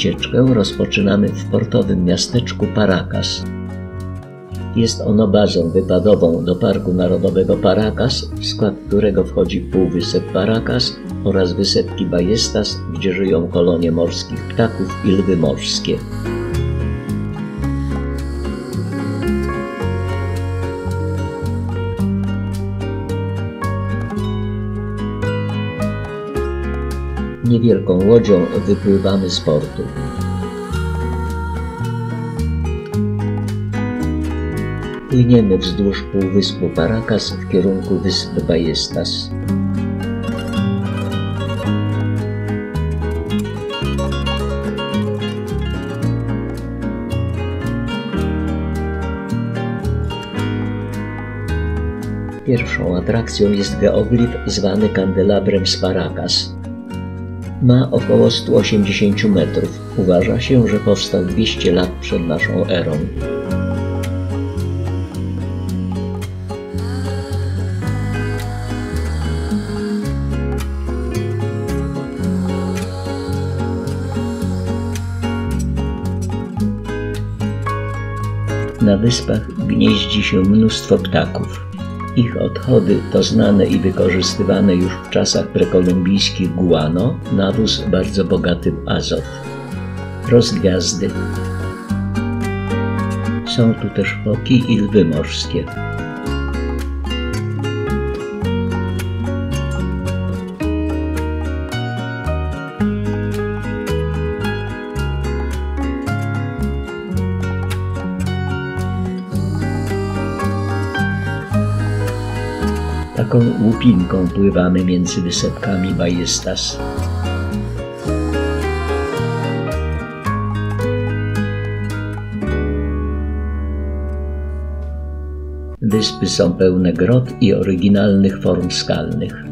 wycieczkę rozpoczynamy w portowym miasteczku Paracas. Jest ono bazą wypadową do Parku Narodowego Paracas, w skład którego wchodzi półwysep Paracas oraz wysepki Ballestas, gdzie żyją kolonie morskich ptaków i lwy morskie. Niewielką łodzią wypływamy z portu. Płyniemy wzdłuż półwyspu Paracas w kierunku wysp Ballestas. Pierwszą atrakcją jest geoglif zwany kandelabrem z Paracas. Ma około 180 metrów. Uważa się, że powstał 200 lat przed naszą erą. Na wyspach gnieździ się mnóstwo ptaków. Ich odchody to znane i wykorzystywane już w czasach prekolumbijskich guano, nawóz bardzo bogaty w azot. Rozgwiazdy. Są tu też foki i lwy morskie. Taką łupinką pływamy między wysepkami Ballestas. Wyspy są pełne grot i oryginalnych form skalnych.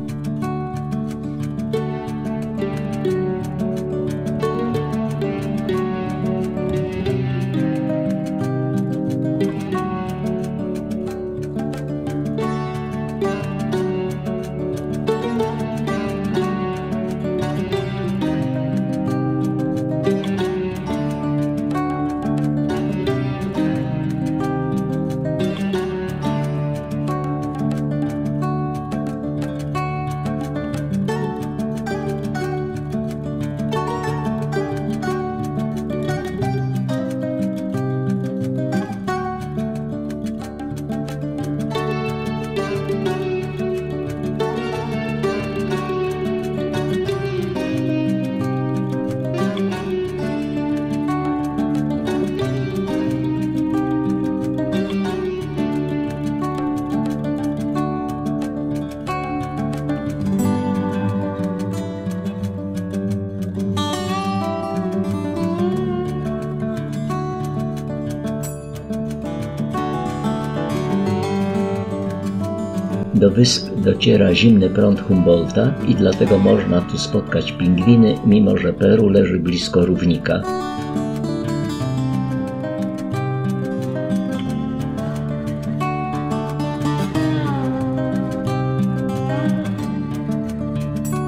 Wysp dociera zimny prąd Humboldta i dlatego można tu spotkać pingwiny, mimo że Peru leży blisko równika.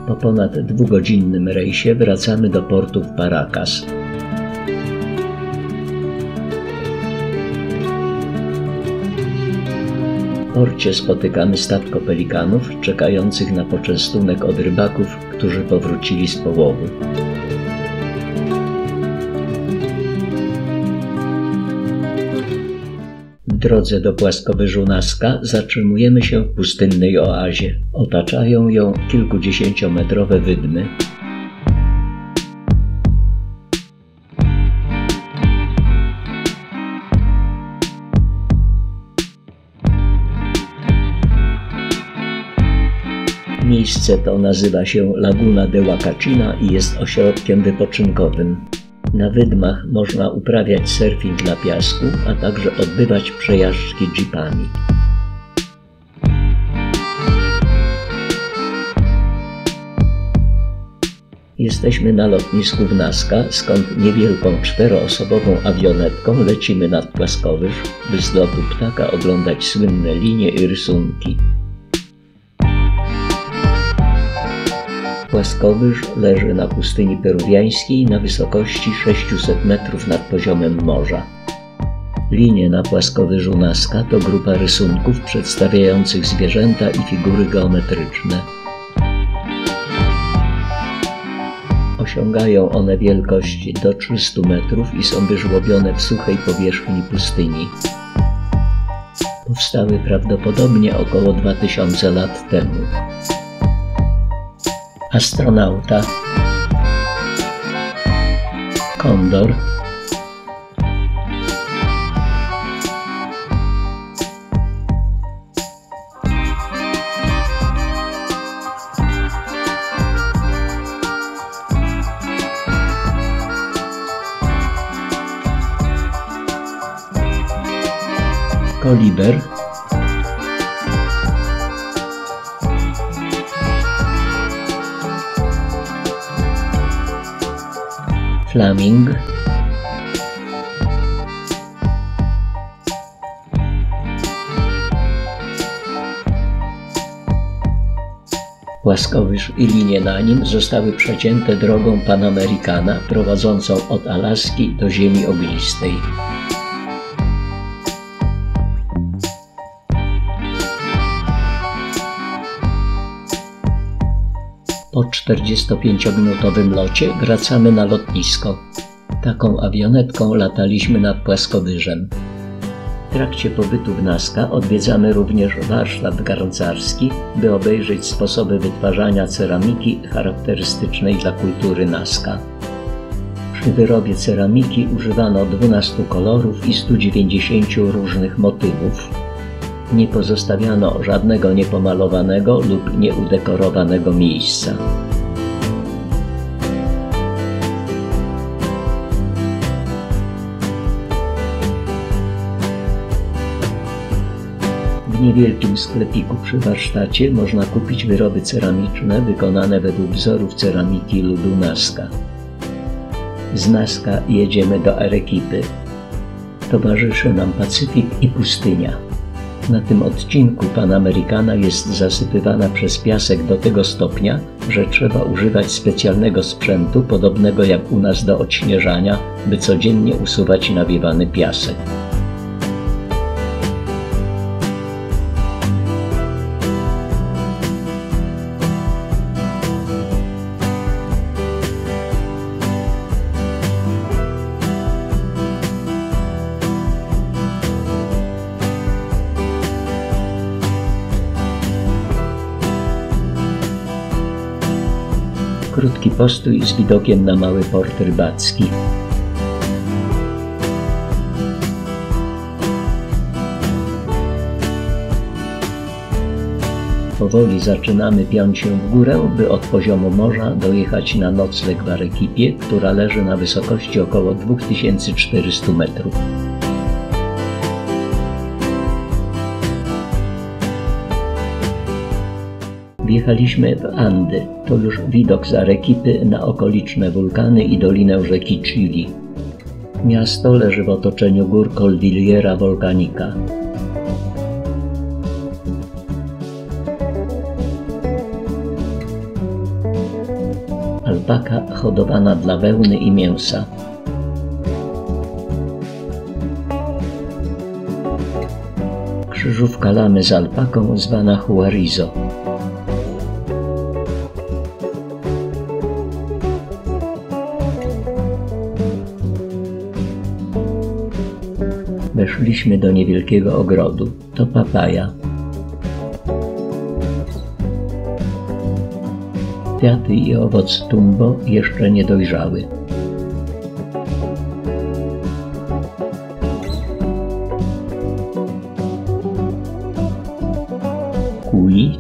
Po ponad dwugodzinnym rejsie wracamy do portu w Paracas. Porcie spotykamy statko pelikanów czekających na poczęstunek od rybaków, którzy powrócili z połowu. W drodze do płaskowyżu Naska zatrzymujemy się w pustynnej oazie. Otaczają ją kilkudziesięciometrowe wydmy. Miejsce to nazywa się Laguna de Huacachina i jest ośrodkiem wypoczynkowym. Na wydmach można uprawiać surfing na piasku, a także odbywać przejażdżki jeepami. Jesteśmy na lotnisku w skąd niewielką czteroosobową awionetką lecimy nad płaskowyż, by z lotu ptaka oglądać słynne linie i rysunki. Płaskowyż leży na pustyni peruwiańskiej na wysokości 600 metrów nad poziomem morza. Linie na płaskowyżu Nazca to grupa rysunków przedstawiających zwierzęta i figury geometryczne. Osiągają one wielkość do 300 metrów i są wyżłobione w suchej powierzchni pustyni. Powstały prawdopodobnie około 2000 lat temu. Astronauta. Kondor. Koliber Flaming Płaskowyż i linie na nim zostały przecięte drogą Panamericana prowadzącą od Alaski do Ziemi Ognistej. 45-minutowym locie wracamy na lotnisko. Taką awionetką lataliśmy nad płaskowyżem. W trakcie pobytu w Naska odwiedzamy również warsztat garncarski, by obejrzeć sposoby wytwarzania ceramiki charakterystycznej dla kultury Naska. Przy wyrobie ceramiki używano 12 kolorów i 190 różnych motywów. Nie pozostawiano żadnego niepomalowanego lub nieudekorowanego miejsca. W niewielkim sklepiku przy warsztacie można kupić wyroby ceramiczne wykonane według wzorów ceramiki ludu Nazca. Z Nazca jedziemy do Arekipy. Towarzyszy nam Pacyfik i pustynia. Na tym odcinku Panamericana jest zasypywana przez piasek do tego stopnia, że trzeba używać specjalnego sprzętu, podobnego jak u nas do odśnieżania, by codziennie usuwać nawiewany piasek. Krótki postój z widokiem na mały port rybacki. Powoli zaczynamy piąć się w górę, by od poziomu morza dojechać na nocleg w Arekipie, która leży na wysokości około 2400 metrów. Wjechaliśmy w Andy. To już widok z Arekipy na okoliczne wulkany i dolinę rzeki Chili. Miasto leży w otoczeniu gór Cordillera Volcanica. Alpaka hodowana dla wełny i mięsa. Krzyżówka lamy z alpaką zwana Huarizo. Weszliśmy do niewielkiego ogrodu. To papaja. Kwiaty i owoc tumbo jeszcze nie dojrzały.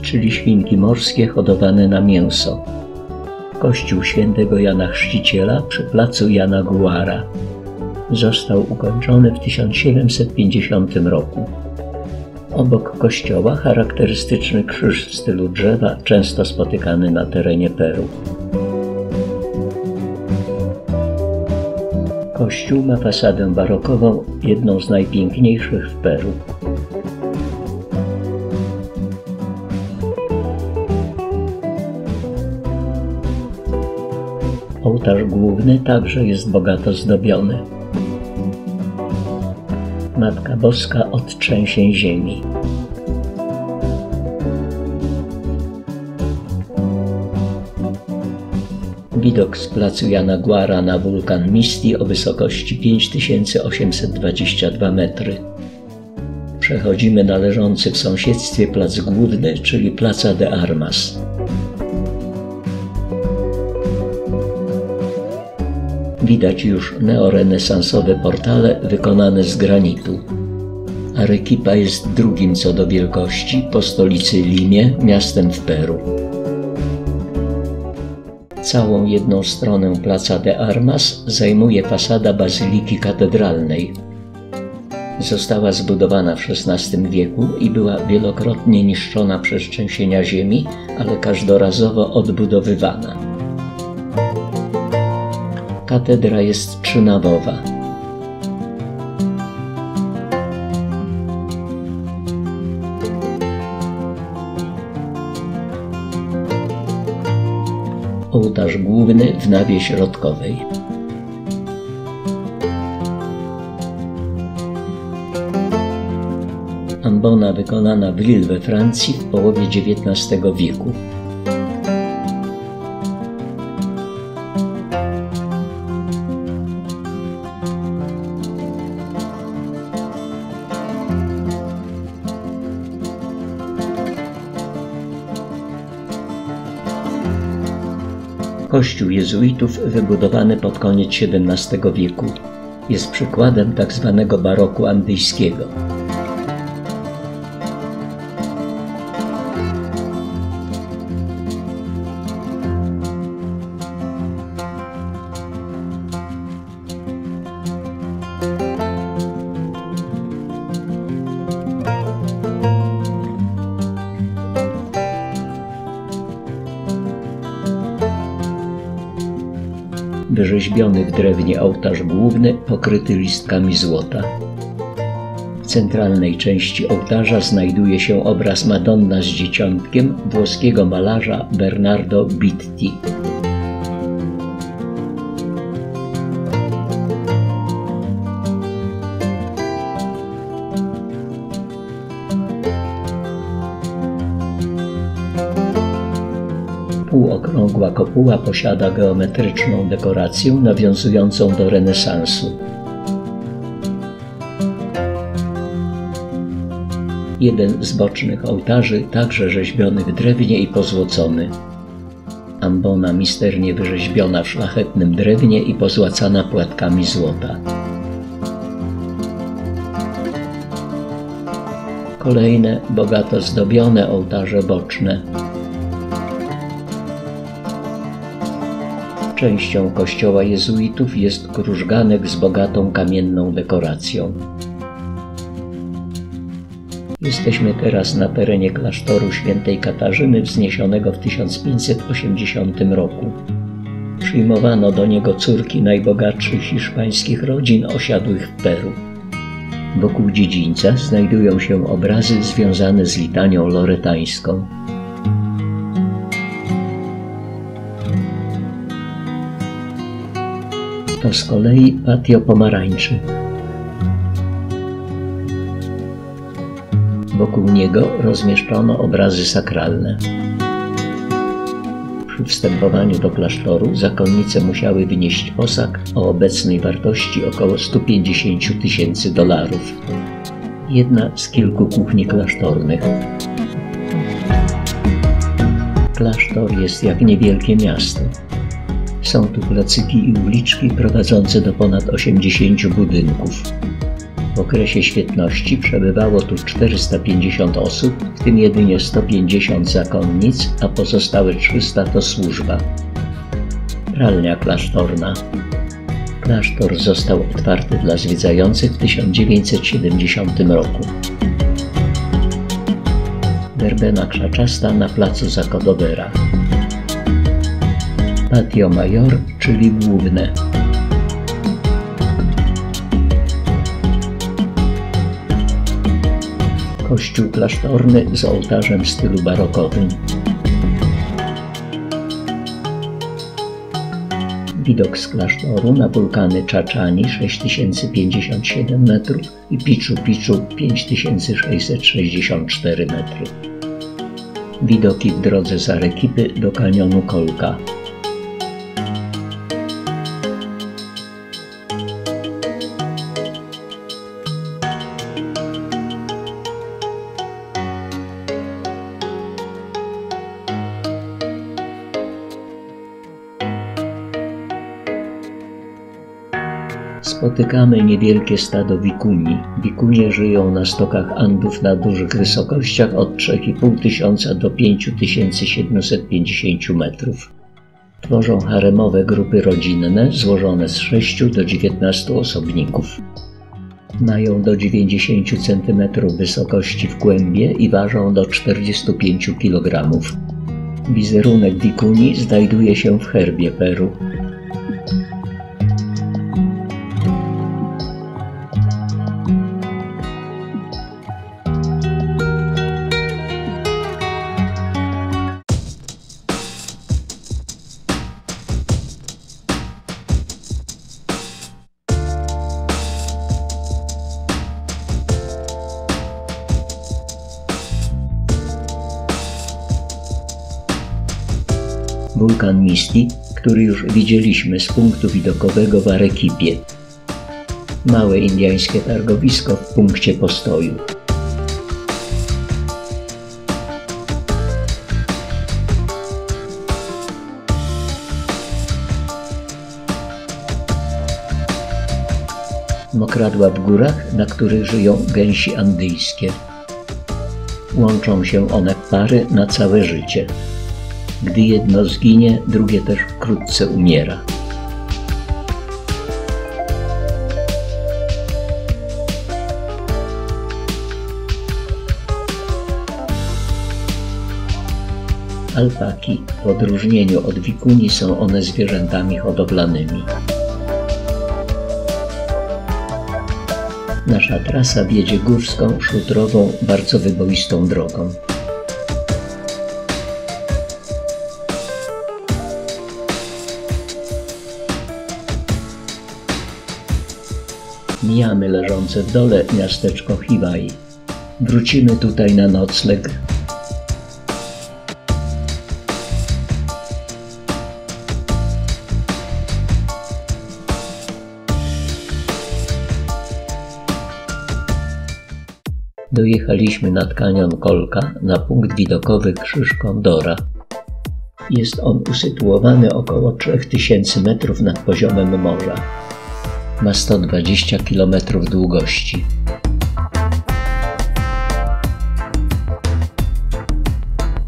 Czyli świnki morskie hodowane na mięso. Kościół świętego Jana Chrzciciela przy placu Jana Guara został ukończony w 1750 roku. Obok kościoła charakterystyczny krzyż w stylu drzewa, często spotykany na terenie Peru. Kościół ma fasadę barokową, jedną z najpiękniejszych w Peru. Ołtarz główny także jest bogato zdobiony. Matka Boska od trzęsień ziemi. Widok z placu Jana Guara na wulkan Misti o wysokości 5822 metry. Przechodzimy na leżący w sąsiedztwie plac główny, czyli Placa de Armas. Widać już neorenesansowe portale wykonane z granitu. Arequipa jest drugim co do wielkości po stolicy Limie, miastem w Peru. Całą jedną stronę Placa de Armas zajmuje fasada Bazyliki Katedralnej. Została zbudowana w XVI wieku i była wielokrotnie niszczona przez trzęsienia ziemi, ale każdorazowo odbudowywana. Katedra jest trzynawowa. Ołtarz główny w nawie środkowej. Ambona wykonana w Lille we Francji w połowie XIX wieku. Kościół jezuitów wybudowany pod koniec XVII wieku jest przykładem tzw. Tak baroku andyjskiego. W drewnie ołtarz główny pokryty listkami złota. W centralnej części ołtarza znajduje się obraz Madonna z dzieciątkiem włoskiego malarza Bernardo Bitti. Półokrągła kopuła posiada geometryczną dekorację nawiązującą do renesansu. Jeden z bocznych ołtarzy także rzeźbiony w drewnie i pozłocony. Ambona misternie wyrzeźbiona w szlachetnym drewnie i pozłacana płatkami złota. Kolejne bogato zdobione ołtarze boczne Częścią kościoła jezuitów jest krużganek z bogatą kamienną dekoracją. Jesteśmy teraz na terenie klasztoru świętej Katarzyny wzniesionego w 1580 roku. Przyjmowano do niego córki najbogatszych hiszpańskich rodzin osiadłych w Peru. Wokół dziedzińca znajdują się obrazy związane z litanią loretańską. To z kolei patio pomarańczy. Wokół niego rozmieszczono obrazy sakralne. Przy wstępowaniu do klasztoru zakonnice musiały wynieść posag o obecnej wartości około 150 tysięcy dolarów. Jedna z kilku kuchni klasztornych. Klasztor jest jak niewielkie miasto. Są tu placyki i uliczki prowadzące do ponad 80 budynków. W okresie świetności przebywało tu 450 osób, w tym jedynie 150 zakonnic, a pozostałe 300 to służba. Pralnia klasztorna. Klasztor został otwarty dla zwiedzających w 1970 roku. Werbena krzaczasta na placu Zakodowera patio major, czyli główne. Kościół klasztorny z ołtarzem w stylu barokowym. Widok z klasztoru na wulkany Czaczani 6057 metrów i Picchu Picchu 5664 metry. Widoki w drodze z Arekipy do kanionu Kolka. Spotykamy niewielkie stado wikuni. Wikunie żyją na stokach Andów na dużych wysokościach od 3,5 tysiąca do 5750 metrów. Tworzą haremowe grupy rodzinne złożone z 6 do 19 osobników. Mają do 90 cm wysokości w głębie i ważą do 45 kg. Wizerunek wikuni znajduje się w herbie Peru. Misti, który już widzieliśmy z punktu widokowego w Arekipie. Małe indyjskie targowisko w punkcie postoju. Mokradła w górach, na których żyją gęsi andyjskie. Łączą się one w pary na całe życie. Gdy jedno zginie, drugie też wkrótce umiera. Alpaki, w odróżnieniu od wikuni, są one zwierzętami hodowlanymi. Nasza trasa wiedzie górską, szutrową, bardzo wyboistą drogą. Leżące w dole miasteczko Hiwai. Wrócimy tutaj na nocleg. Dojechaliśmy nad kanion Kolka na punkt widokowy Krzyż Kondora. Jest on usytuowany około 3000 metrów nad poziomem morza ma 120 km długości.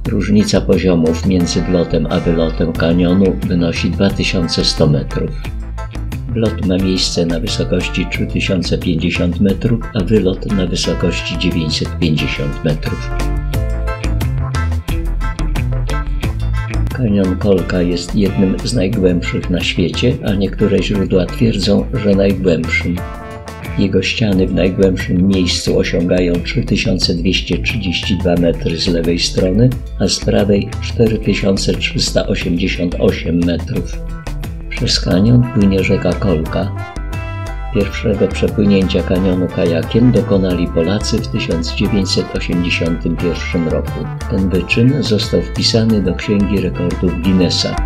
Różnica poziomów między wlotem a wylotem kanionu wynosi 2100 metrów. Wlot ma miejsce na wysokości 3050 metrów, a wylot na wysokości 950 metrów. Kanion Kolka jest jednym z najgłębszych na świecie, a niektóre źródła twierdzą, że najgłębszym. Jego ściany w najgłębszym miejscu osiągają 3232 metry z lewej strony, a z prawej 4388 metrów. Przez kanion płynie rzeka Kolka, Pierwszego przepłynięcia kanionu kajakiem dokonali Polacy w 1981 roku. Ten wyczyn został wpisany do Księgi Rekordów Guinnessa.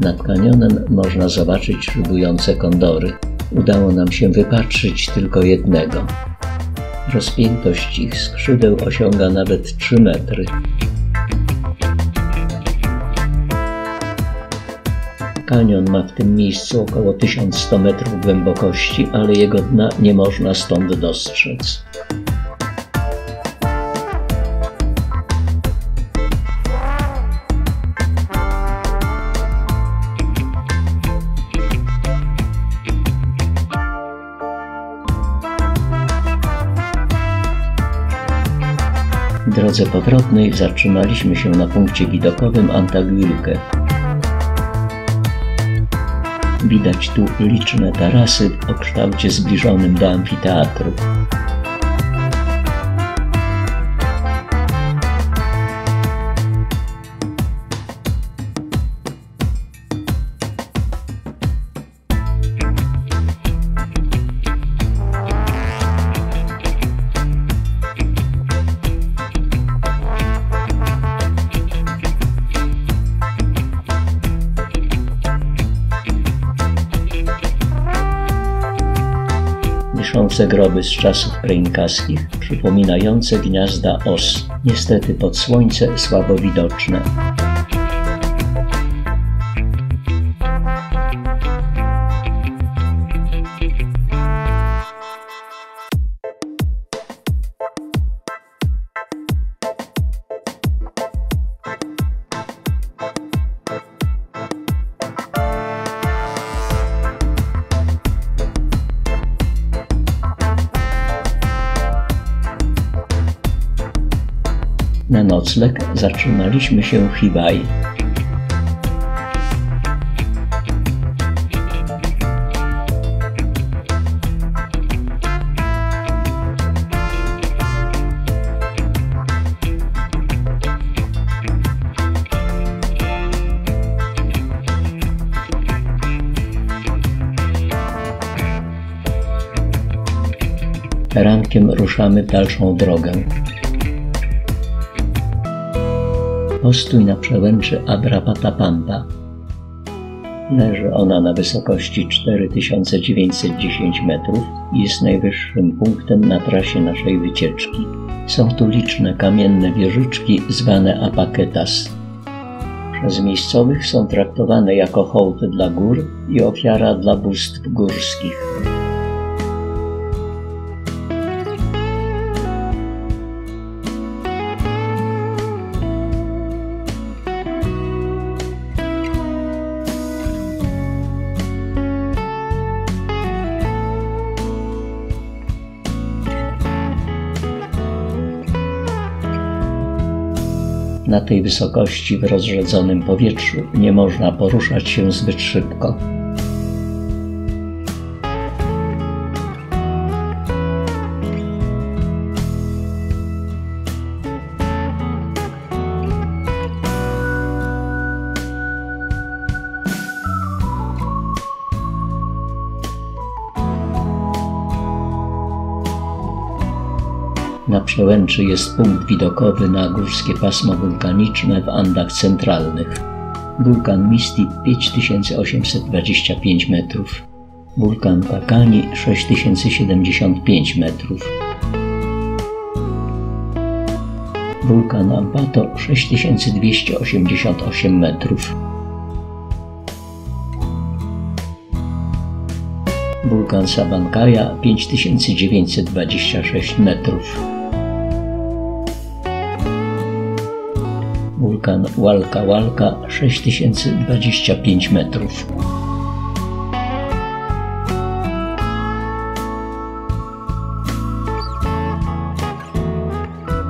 Nad kanionem można zobaczyć szybujące kondory. Udało nam się wypatrzyć tylko jednego. Rozpiętość ich skrzydeł osiąga nawet 3 metry. Kanion ma w tym miejscu około 1100 metrów głębokości, ale jego dna nie można stąd dostrzec. Drodze powrotnej zatrzymaliśmy się na punkcie widokowym Antaguilke. Widać tu liczne tarasy o kształcie zbliżonym do amfiteatru. Wiszące groby z czasów preinkaskich, przypominające gniazda os, niestety pod słońce słabo widoczne. Zatrzymaliśmy się w Hibai. Rankiem ruszamy w dalszą drogę. Postój na przełęczy Abrapatapamba. Leży ona na wysokości 4910 metrów i jest najwyższym punktem na trasie naszej wycieczki. Są tu liczne kamienne wieżyczki zwane apaketas. Przez miejscowych są traktowane jako hołd dla gór i ofiara dla bóstw górskich. Na tej wysokości w rozrzedzonym powietrzu nie można poruszać się zbyt szybko. Na przełęczy jest punkt widokowy na górskie pasmo wulkaniczne w Andach centralnych. Wulkan Misti 5825 metrów. Wulkan Pakani 6075 metrów. Wulkan Ampato 6288 metrów. Wulkan Sabankaja 5926 metrów. Wulkan Walka Walka 6025 metrów.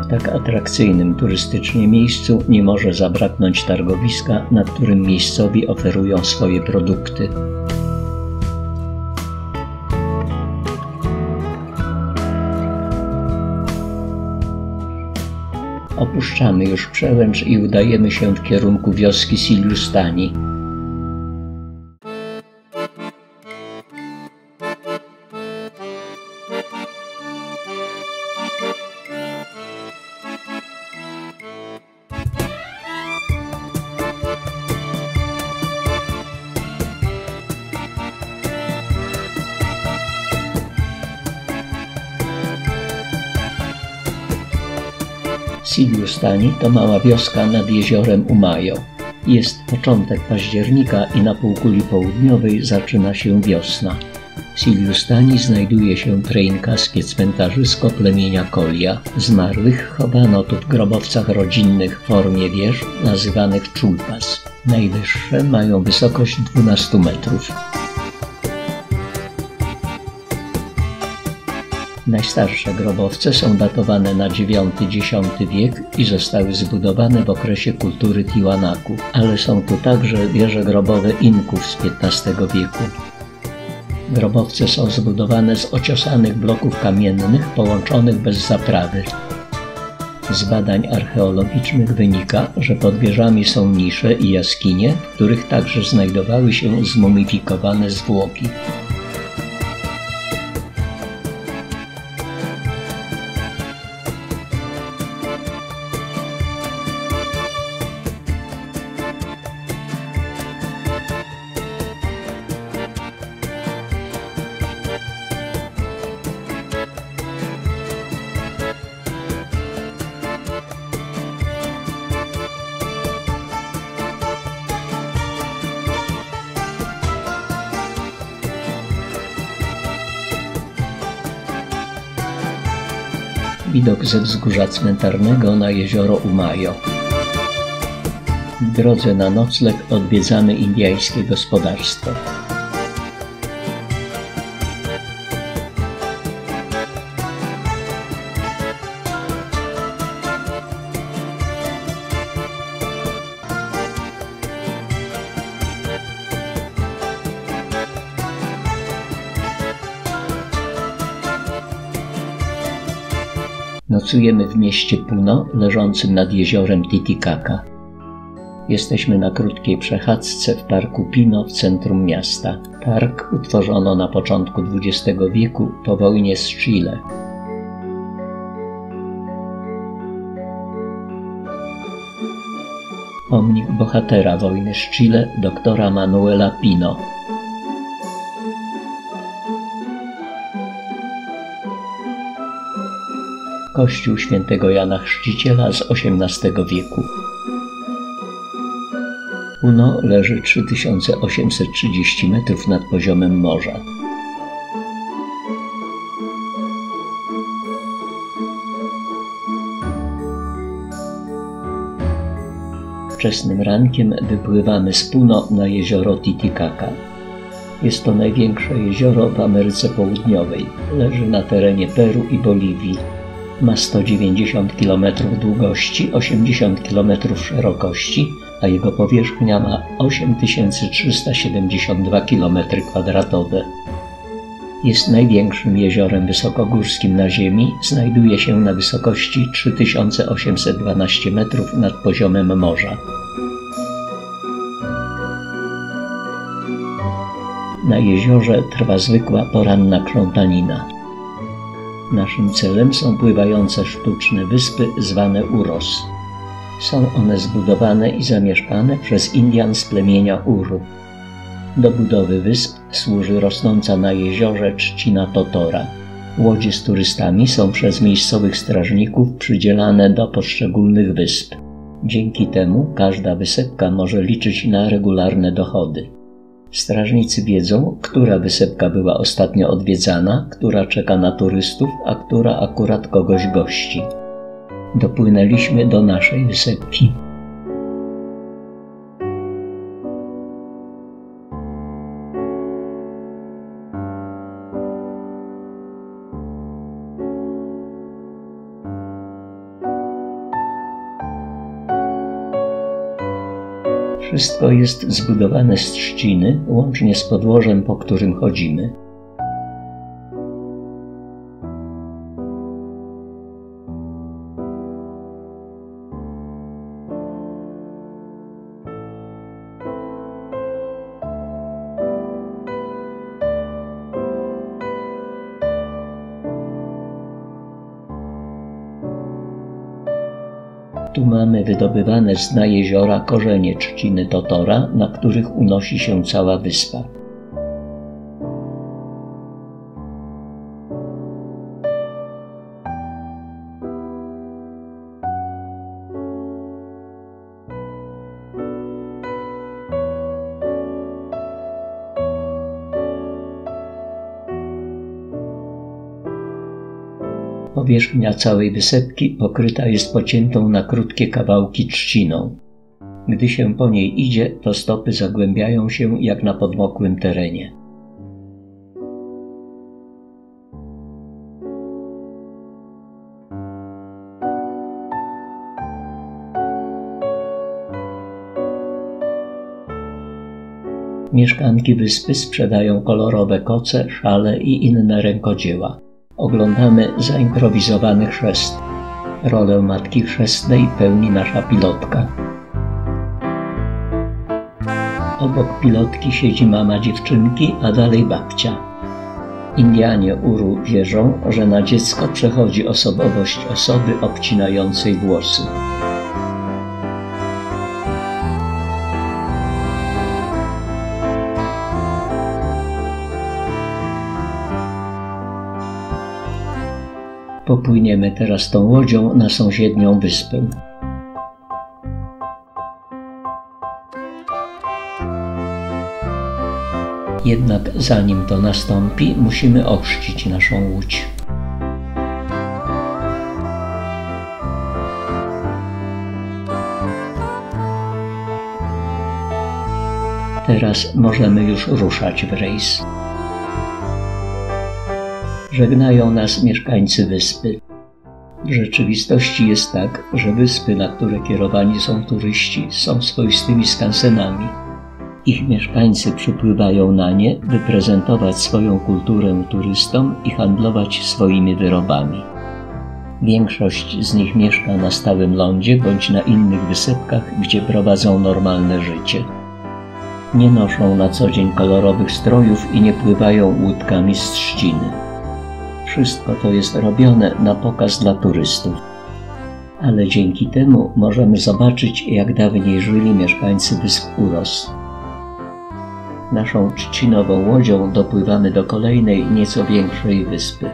W tak atrakcyjnym turystycznie miejscu nie może zabraknąć targowiska, na którym miejscowi oferują swoje produkty. Opuszczamy już przełęcz i udajemy się w kierunku wioski Siliustani. Siliustani to mała wioska nad jeziorem Umajo. Jest początek października i na półkuli południowej zaczyna się wiosna. W Siliustani znajduje się treinkaskie cmentarzysko plemienia Kolia. Zmarłych chowano tu w grobowcach rodzinnych w formie wież nazywanych czulpas. Najwyższe mają wysokość 12 metrów. Najstarsze grobowce są datowane na IX-X wiek i zostały zbudowane w okresie kultury Tiwanaku, ale są tu także wieże grobowe Inków z XV wieku. Grobowce są zbudowane z ociosanych bloków kamiennych połączonych bez zaprawy. Z badań archeologicznych wynika, że pod wieżami są nisze i jaskinie, w których także znajdowały się zmumifikowane zwłoki. Widok ze wzgórza cmentarnego na jezioro Umajo. W drodze na nocleg odwiedzamy indyjskie gospodarstwo. Nocujemy w mieście Puno, leżącym nad jeziorem Titicaca. Jesteśmy na krótkiej przechadzce w parku Pino w centrum miasta. Park utworzono na początku XX wieku po wojnie z Chile. Pomnik bohatera wojny z Chile, doktora Manuela Pino, kościół świętego Jana Chrzciciela z XVIII wieku. Uno leży 3830 metrów nad poziomem morza. Wczesnym rankiem wypływamy z Puno na jezioro Titicaca. Jest to największe jezioro w Ameryce Południowej. Leży na terenie Peru i Boliwii ma 190 km długości, 80 km szerokości, a jego powierzchnia ma 8372 km2. Jest największym jeziorem wysokogórskim na Ziemi, znajduje się na wysokości 3812 metrów nad poziomem morza. Na jeziorze trwa zwykła poranna krzątanina. Naszym celem są pływające sztuczne wyspy zwane Uros. Są one zbudowane i zamieszkane przez Indian z plemienia Uru. Do budowy wysp służy rosnąca na jeziorze trzcina Totora. Łodzie z turystami są przez miejscowych strażników przydzielane do poszczególnych wysp. Dzięki temu każda wysepka może liczyć na regularne dochody. Strażnicy wiedzą, która wysepka była ostatnio odwiedzana, która czeka na turystów, a która akurat kogoś gości. Dopłynęliśmy do naszej wysepki. Wszystko jest zbudowane z trzciny, łącznie z podłożem, po którym chodzimy. Wydobywane z dna jeziora korzenie trzciny Totora, na których unosi się cała wyspa. Powierzchnia całej wysepki pokryta jest pociętą na krótkie kawałki trzciną. Gdy się po niej idzie, to stopy zagłębiają się jak na podmokłym terenie. Mieszkanki wyspy sprzedają kolorowe koce, szale i inne rękodzieła. Oglądamy zaimprowizowany chrzest. Rolę matki chrzestnej pełni nasza pilotka. Obok pilotki siedzi mama dziewczynki, a dalej babcia. Indianie Uru wierzą, że na dziecko przechodzi osobowość osoby obcinającej włosy. Popłyniemy teraz tą łodzią na sąsiednią wyspę. Jednak zanim to nastąpi, musimy ochrzcić naszą łódź. Teraz możemy już ruszać w rejs. Żegnają nas mieszkańcy wyspy. W rzeczywistości jest tak, że wyspy, na które kierowani są turyści, są swoistymi skansenami. Ich mieszkańcy przypływają na nie, by prezentować swoją kulturę turystom i handlować swoimi wyrobami. Większość z nich mieszka na stałym lądzie bądź na innych wysepkach, gdzie prowadzą normalne życie. Nie noszą na co dzień kolorowych strojów i nie pływają łódkami z trzciny. Wszystko to jest robione na pokaz dla turystów. Ale dzięki temu możemy zobaczyć, jak dawniej żyli mieszkańcy wysp Uros. Naszą trzcinową łodzią dopływamy do kolejnej, nieco większej wyspy.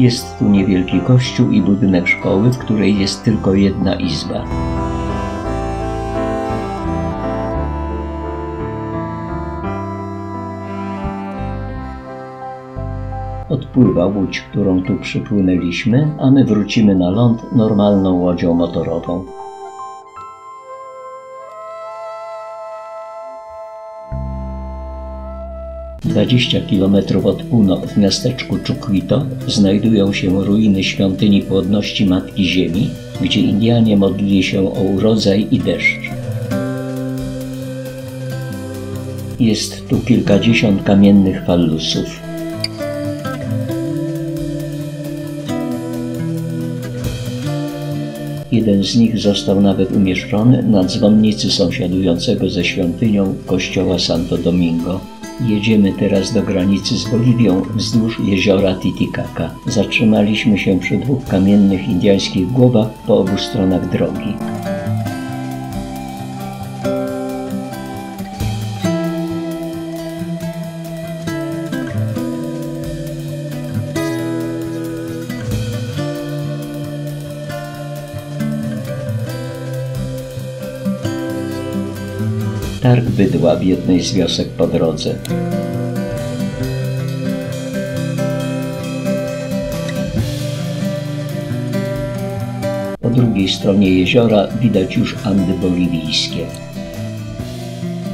Jest tu niewielki kościół i budynek szkoły, w której jest tylko jedna izba. Odpływa łódź, którą tu przypłynęliśmy, a my wrócimy na ląd normalną łodzią motorową. Dwadzieścia kilometrów od Puno w miasteczku Chukwito znajdują się ruiny świątyni płodności Matki Ziemi, gdzie Indianie modlili się o urodzaj i deszcz. Jest tu kilkadziesiąt kamiennych fallusów. Jeden z nich został nawet umieszczony na dzwonnicy sąsiadującego ze świątynią kościoła Santo Domingo. Jedziemy teraz do granicy z Boliwią wzdłuż jeziora Titicaca. Zatrzymaliśmy się przy dwóch kamiennych indyjskich głowach po obu stronach drogi. Targ bydła w jednej z wiosek po drodze. Po drugiej stronie jeziora widać już Andy boliwijskie.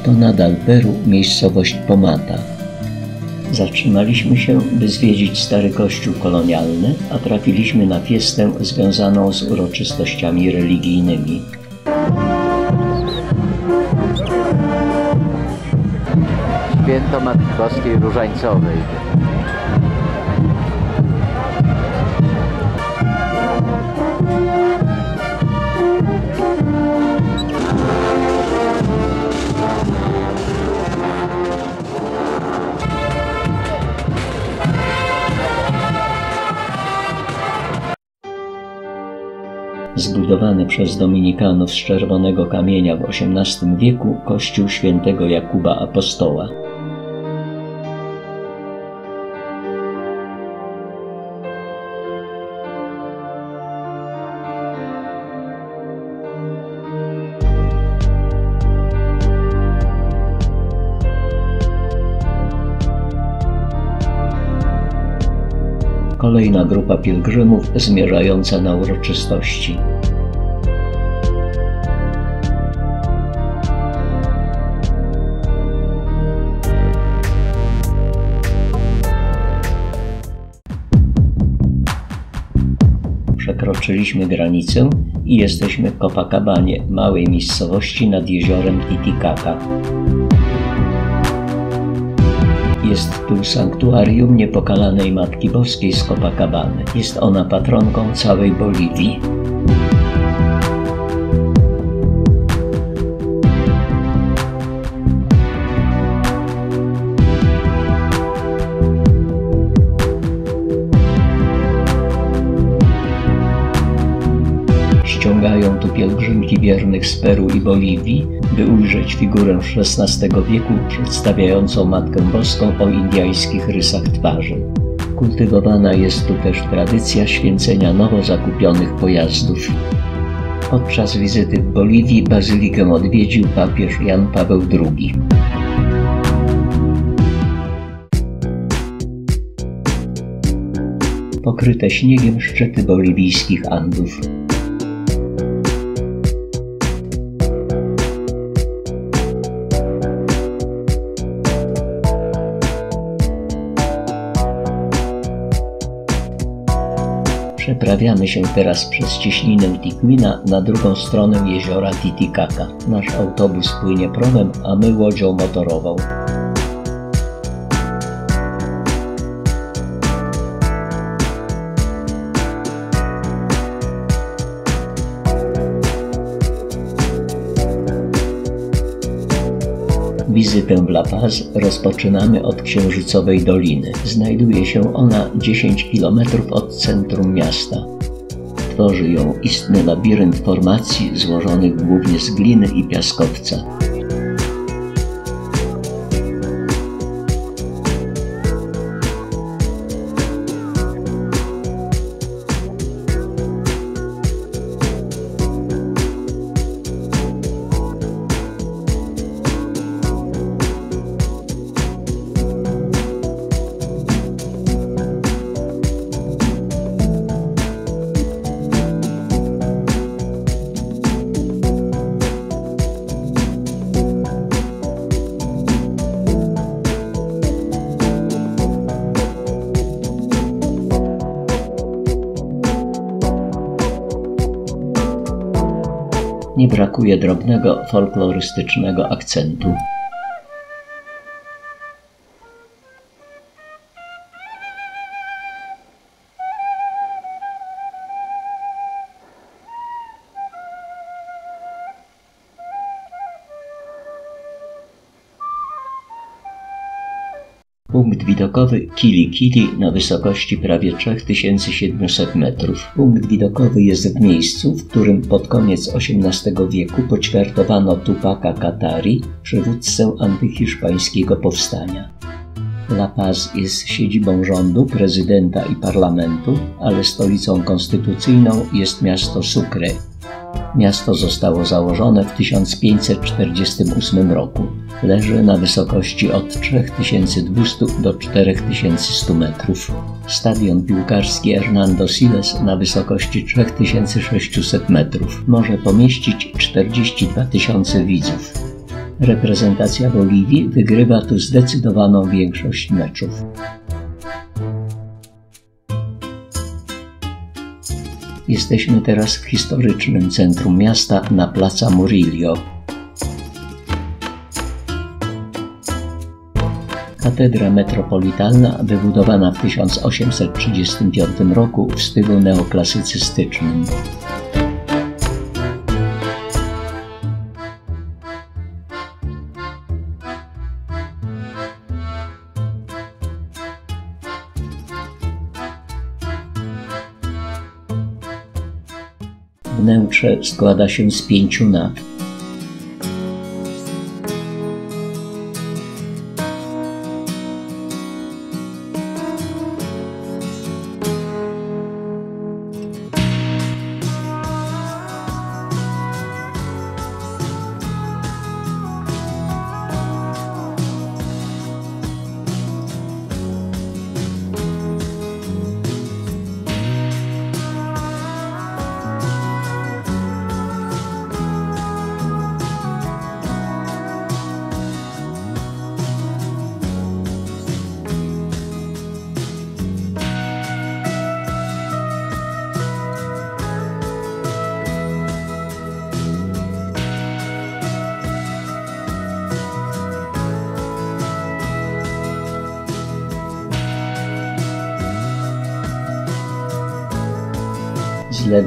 To nadal Peru, miejscowość Pomata. Zatrzymaliśmy się, by zwiedzić stary kościół kolonialny, a trafiliśmy na fiestę związaną z uroczystościami religijnymi. Święto Różańcowej. Zbudowany przez Dominikanów z czerwonego kamienia w XVIII wieku kościół świętego Jakuba Apostoła. Kolejna grupa pielgrzymów zmierzająca na uroczystości. Przekroczyliśmy granicę i jesteśmy w Copacabanie, małej miejscowości nad jeziorem Titicaca. Jest tu sanktuarium niepokalanej Matki Boskiej z Copacabany. Jest ona patronką całej Boliwii. Wiernych z Peru i Boliwii, by ujrzeć figurę XVI wieku przedstawiającą Matkę Boską o indyjskich rysach twarzy. Kultywowana jest tu też tradycja święcenia nowo zakupionych pojazdów. Podczas wizyty w Boliwii bazylikę odwiedził papież Jan Paweł II. Pokryte śniegiem szczyty boliwijskich Andów. Przeprawiamy się teraz przez cieśninę Tiquina na drugą stronę jeziora Titicaca. Nasz autobus płynie promem, a my łodzią motorową. Wizytę w La Paz rozpoczynamy od Księżycowej Doliny. Znajduje się ona 10 km od centrum miasta. Tworzy ją istny labirynt formacji złożonych głównie z gliny i piaskowca. Brakuje drobnego folklorystycznego akcentu. Widokowy Kili Kili na wysokości prawie 3700 metrów. Punkt widokowy jest w miejscu, w którym pod koniec XVIII wieku poćwiartowano Tupaka Katari, przywódcę antyhiszpańskiego powstania. La Paz jest siedzibą rządu, prezydenta i parlamentu, ale stolicą konstytucyjną jest miasto Sucre. Miasto zostało założone w 1548 roku. Leży na wysokości od 3200 do 4100 metrów. Stadion piłkarski Hernando Siles na wysokości 3600 metrów może pomieścić 42 tysiące widzów. Reprezentacja Boliwii wygrywa tu zdecydowaną większość meczów. Jesteśmy teraz w historycznym centrum miasta na Plaza Murillo. Katedra metropolitalna wybudowana w 1835 roku w stylu neoklasycystycznym. Składa się z pięciu naw.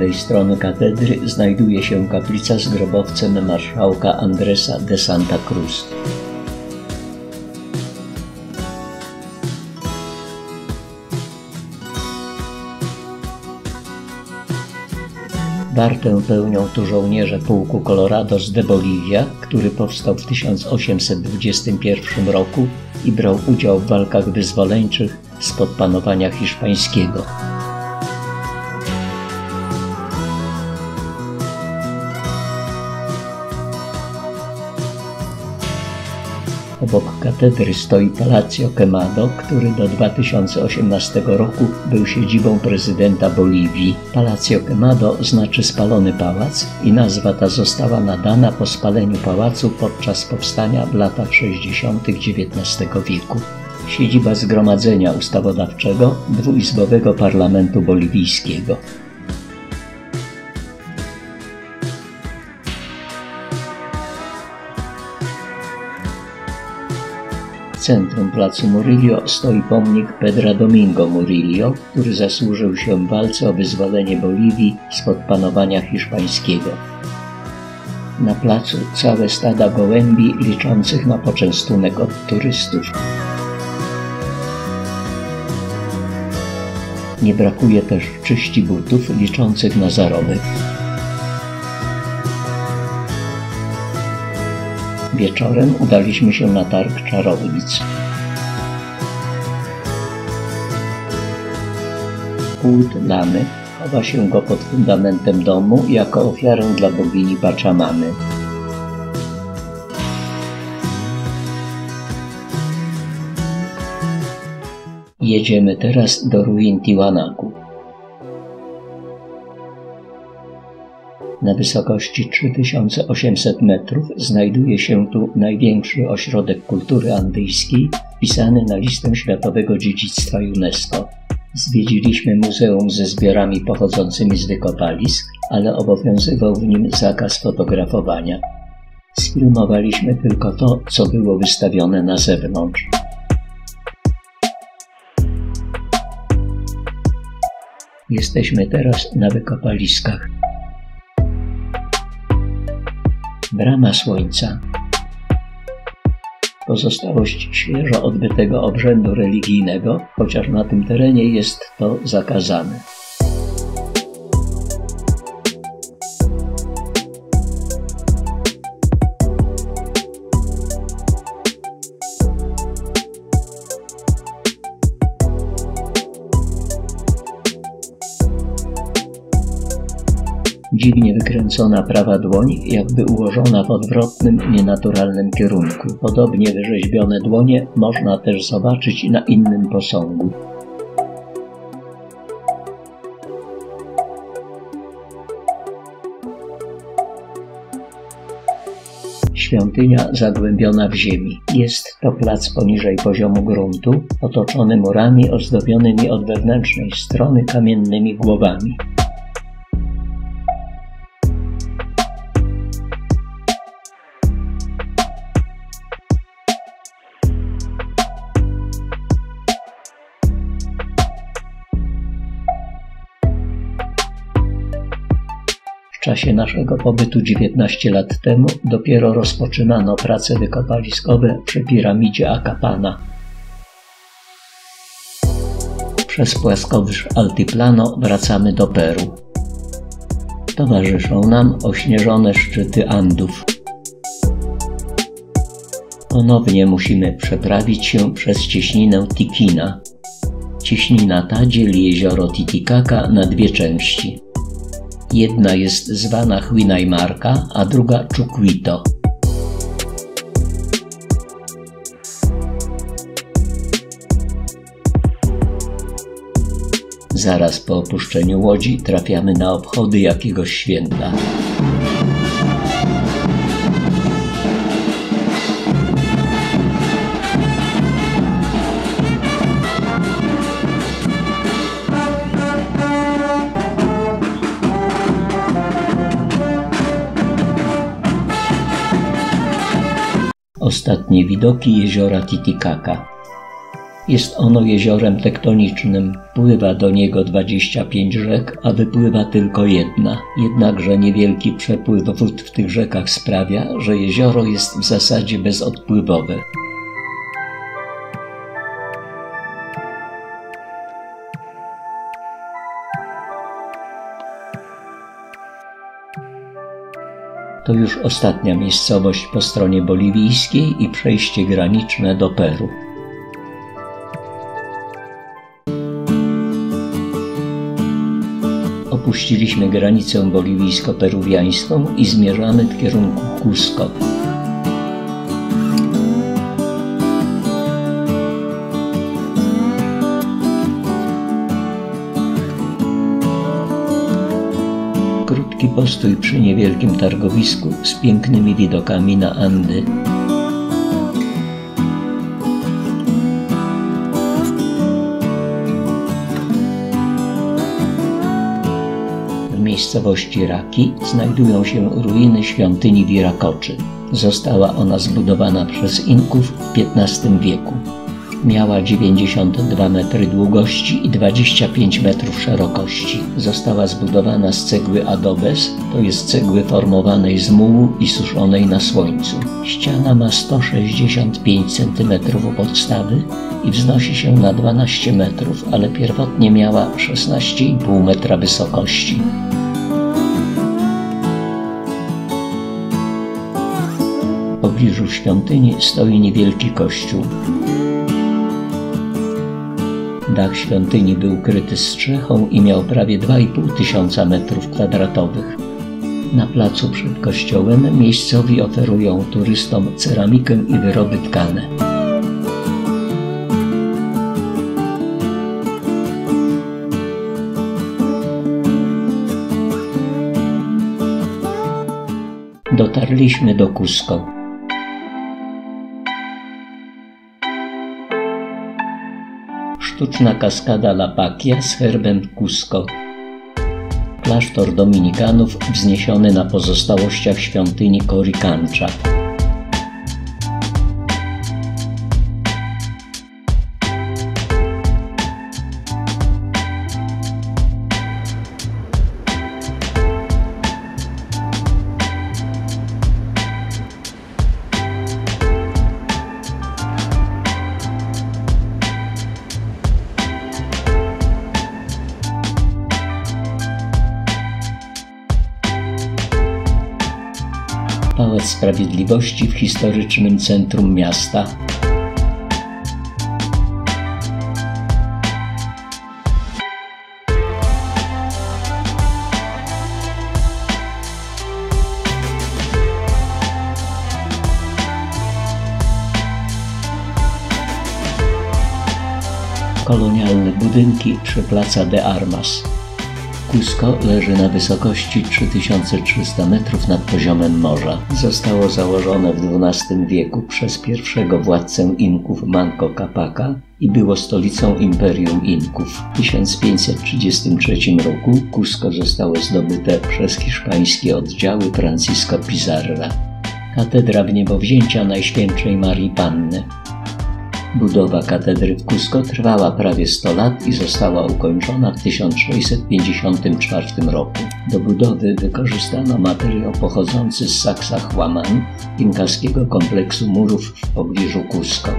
Lewej strony katedry znajduje się kaplica z grobowcem marszałka Andresa de Santa Cruz. Wartę pełnią tu żołnierze pułku Colorados de Bolivia, który powstał w 1821 roku i brał udział w walkach wyzwoleńczych spod panowania hiszpańskiego. Obok katedry stoi Palacio Quemado, który do 2018 roku był siedzibą prezydenta Boliwii. Palacio Quemado znaczy spalony pałac i nazwa ta została nadana po spaleniu pałacu podczas powstania w latach 60. XIX wieku. Siedziba Zgromadzenia Ustawodawczego dwuizbowego Parlamentu Boliwijskiego. Centrum placu Murillo stoi pomnik Pedra Domingo Murillo, który zasłużył się w walce o wyzwolenie Boliwii spod panowania hiszpańskiego. Na placu całe stada gołębi liczących na poczęstunek od turystów. Nie brakuje też czyści butów liczących na zarobek. Wieczorem udaliśmy się na targ czarownic. Kult Lamy chowa się go pod fundamentem domu jako ofiarę dla bogini Pachamamy. Jedziemy teraz do ruin Tiwanaku. Na wysokości 3800 metrów znajduje się tu największy ośrodek kultury andyjskiej wpisany na listę Światowego Dziedzictwa UNESCO. Zwiedziliśmy muzeum ze zbiorami pochodzącymi z wykopalisk, ale obowiązywał w nim zakaz fotografowania. Sfilmowaliśmy tylko to, co było wystawione na zewnątrz. Jesteśmy teraz na wykopaliskach. Brama Słońca. Pozostałość świeżo odbytego obrzędu religijnego, chociaż na tym terenie jest to zakazane. Dziwnie wykręcona prawa dłoń, jakby ułożona w odwrotnym, nienaturalnym kierunku. Podobnie wyrzeźbione dłonie można też zobaczyć na innym posągu. Świątynia zagłębiona w ziemi. Jest to plac poniżej poziomu gruntu, otoczony murami ozdobionymi od wewnętrznej strony kamiennymi głowami. Czasie naszego pobytu 19 lat temu dopiero rozpoczynano prace wykopaliskowe przy piramidzie Akapana. Przez płaskowyż Altiplano wracamy do Peru. Towarzyszą nam ośnieżone szczyty Andów. Ponownie musimy przeprawić się przez cieśninę Tikina. Cieśnina ta dzieli jezioro Titicaca na dwie części. Jedna jest zwana Huinaymarka, a druga Chukwito. Zaraz po opuszczeniu łodzi trafiamy na obchody jakiegoś święta. Ostatnie widoki jeziora Titicaca. Jest ono jeziorem tektonicznym. Pływa do niego 25 rzek, a wypływa tylko jedna. Jednakże niewielki przepływ wód w tych rzekach sprawia, że jezioro jest w zasadzie bezodpływowe. To już ostatnia miejscowość po stronie boliwijskiej i przejście graniczne do Peru. Opuściliśmy granicę boliwijsko-peruwiańską i zmierzamy w kierunku Cusco. Krótki postój przy niewielkim targowisku z pięknymi widokami na Andy. W miejscowości Raki znajdują się ruiny świątyni Wirakoczy. Została ona zbudowana przez Inków w XV wieku. Miała 92 metry długości i 25 metrów szerokości. Została zbudowana z cegły adobes, to jest cegły formowanej z mułu i suszonej na słońcu. Ściana ma 165 cm podstawy i wznosi się na 12 metrów, ale pierwotnie miała 16,5 metra wysokości. W pobliżu świątyni stoi niewielki kościół. Dach świątyni był kryty strzechą i miał prawie 2,5 tysiąca metrów kwadratowych. Na placu przed kościołem miejscowi oferują turystom ceramikę i wyroby tkane. Dotarliśmy do Cusco. Sztuczna kaskada La Paquia z herbem Cusco. Klasztor dominikanów wzniesiony na pozostałościach świątyni Coricancha. Sprawiedliwości w historycznym centrum miasta. Kolonialne budynki przy Plaza de Armas. Cusco leży na wysokości 3300 metrów nad poziomem morza. Zostało założone w XII wieku przez pierwszego władcę Inków Manco Capaca i było stolicą Imperium Inków. W 1533 roku Cusco zostało zdobyte przez hiszpańskie oddziały Francisco Pizarra. Katedra Wniebowzięcia Najświętszej Marii Panny. Budowa katedry w Cusco trwała prawie 100 lat i została ukończona w 1654 roku. Do budowy wykorzystano materiał pochodzący z Sacsayhuaman, inkaskiego kompleksu murów w pobliżu Cusco.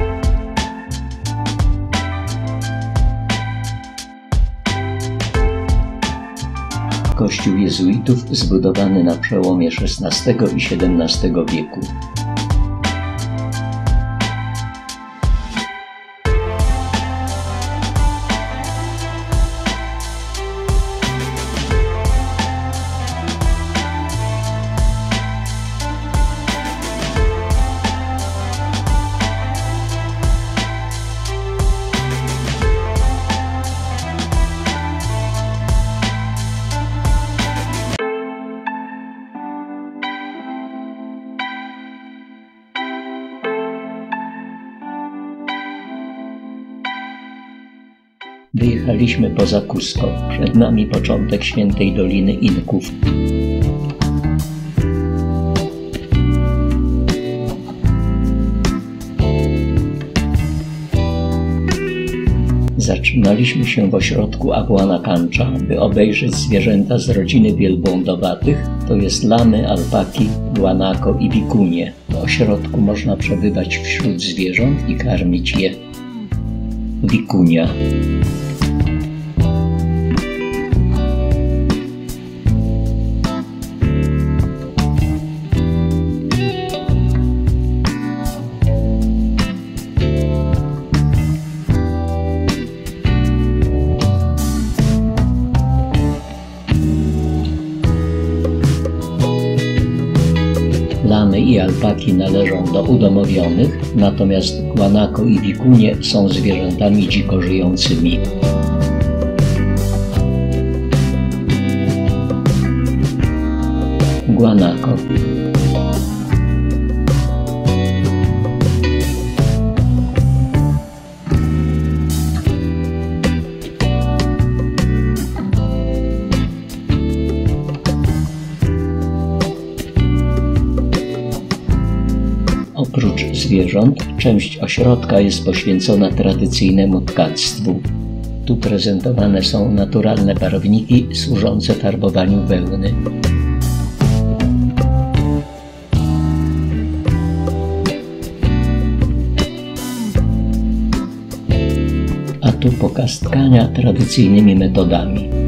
Kościół jezuitów zbudowany na przełomie XVI i XVII wieku. Wyjechaliśmy poza Cusco. Przed nami początek świętej Doliny Inków. Zatrzymaliśmy się w ośrodku Aguana Kancza, by obejrzeć zwierzęta z rodziny wielbłądowatych, to jest lamy, alpaki, guanako i wikunie. W ośrodku można przebywać wśród zwierząt i karmić je. Wikunia Lamy i alpaki należą do udomowionych, natomiast guanako i wikunie są zwierzętami dziko żyjącymi. Guanako zwierząt, część ośrodka jest poświęcona tradycyjnemu tkactwu. Tu prezentowane są naturalne barwniki służące farbowaniu wełny. A tu pokaz tkania tradycyjnymi metodami.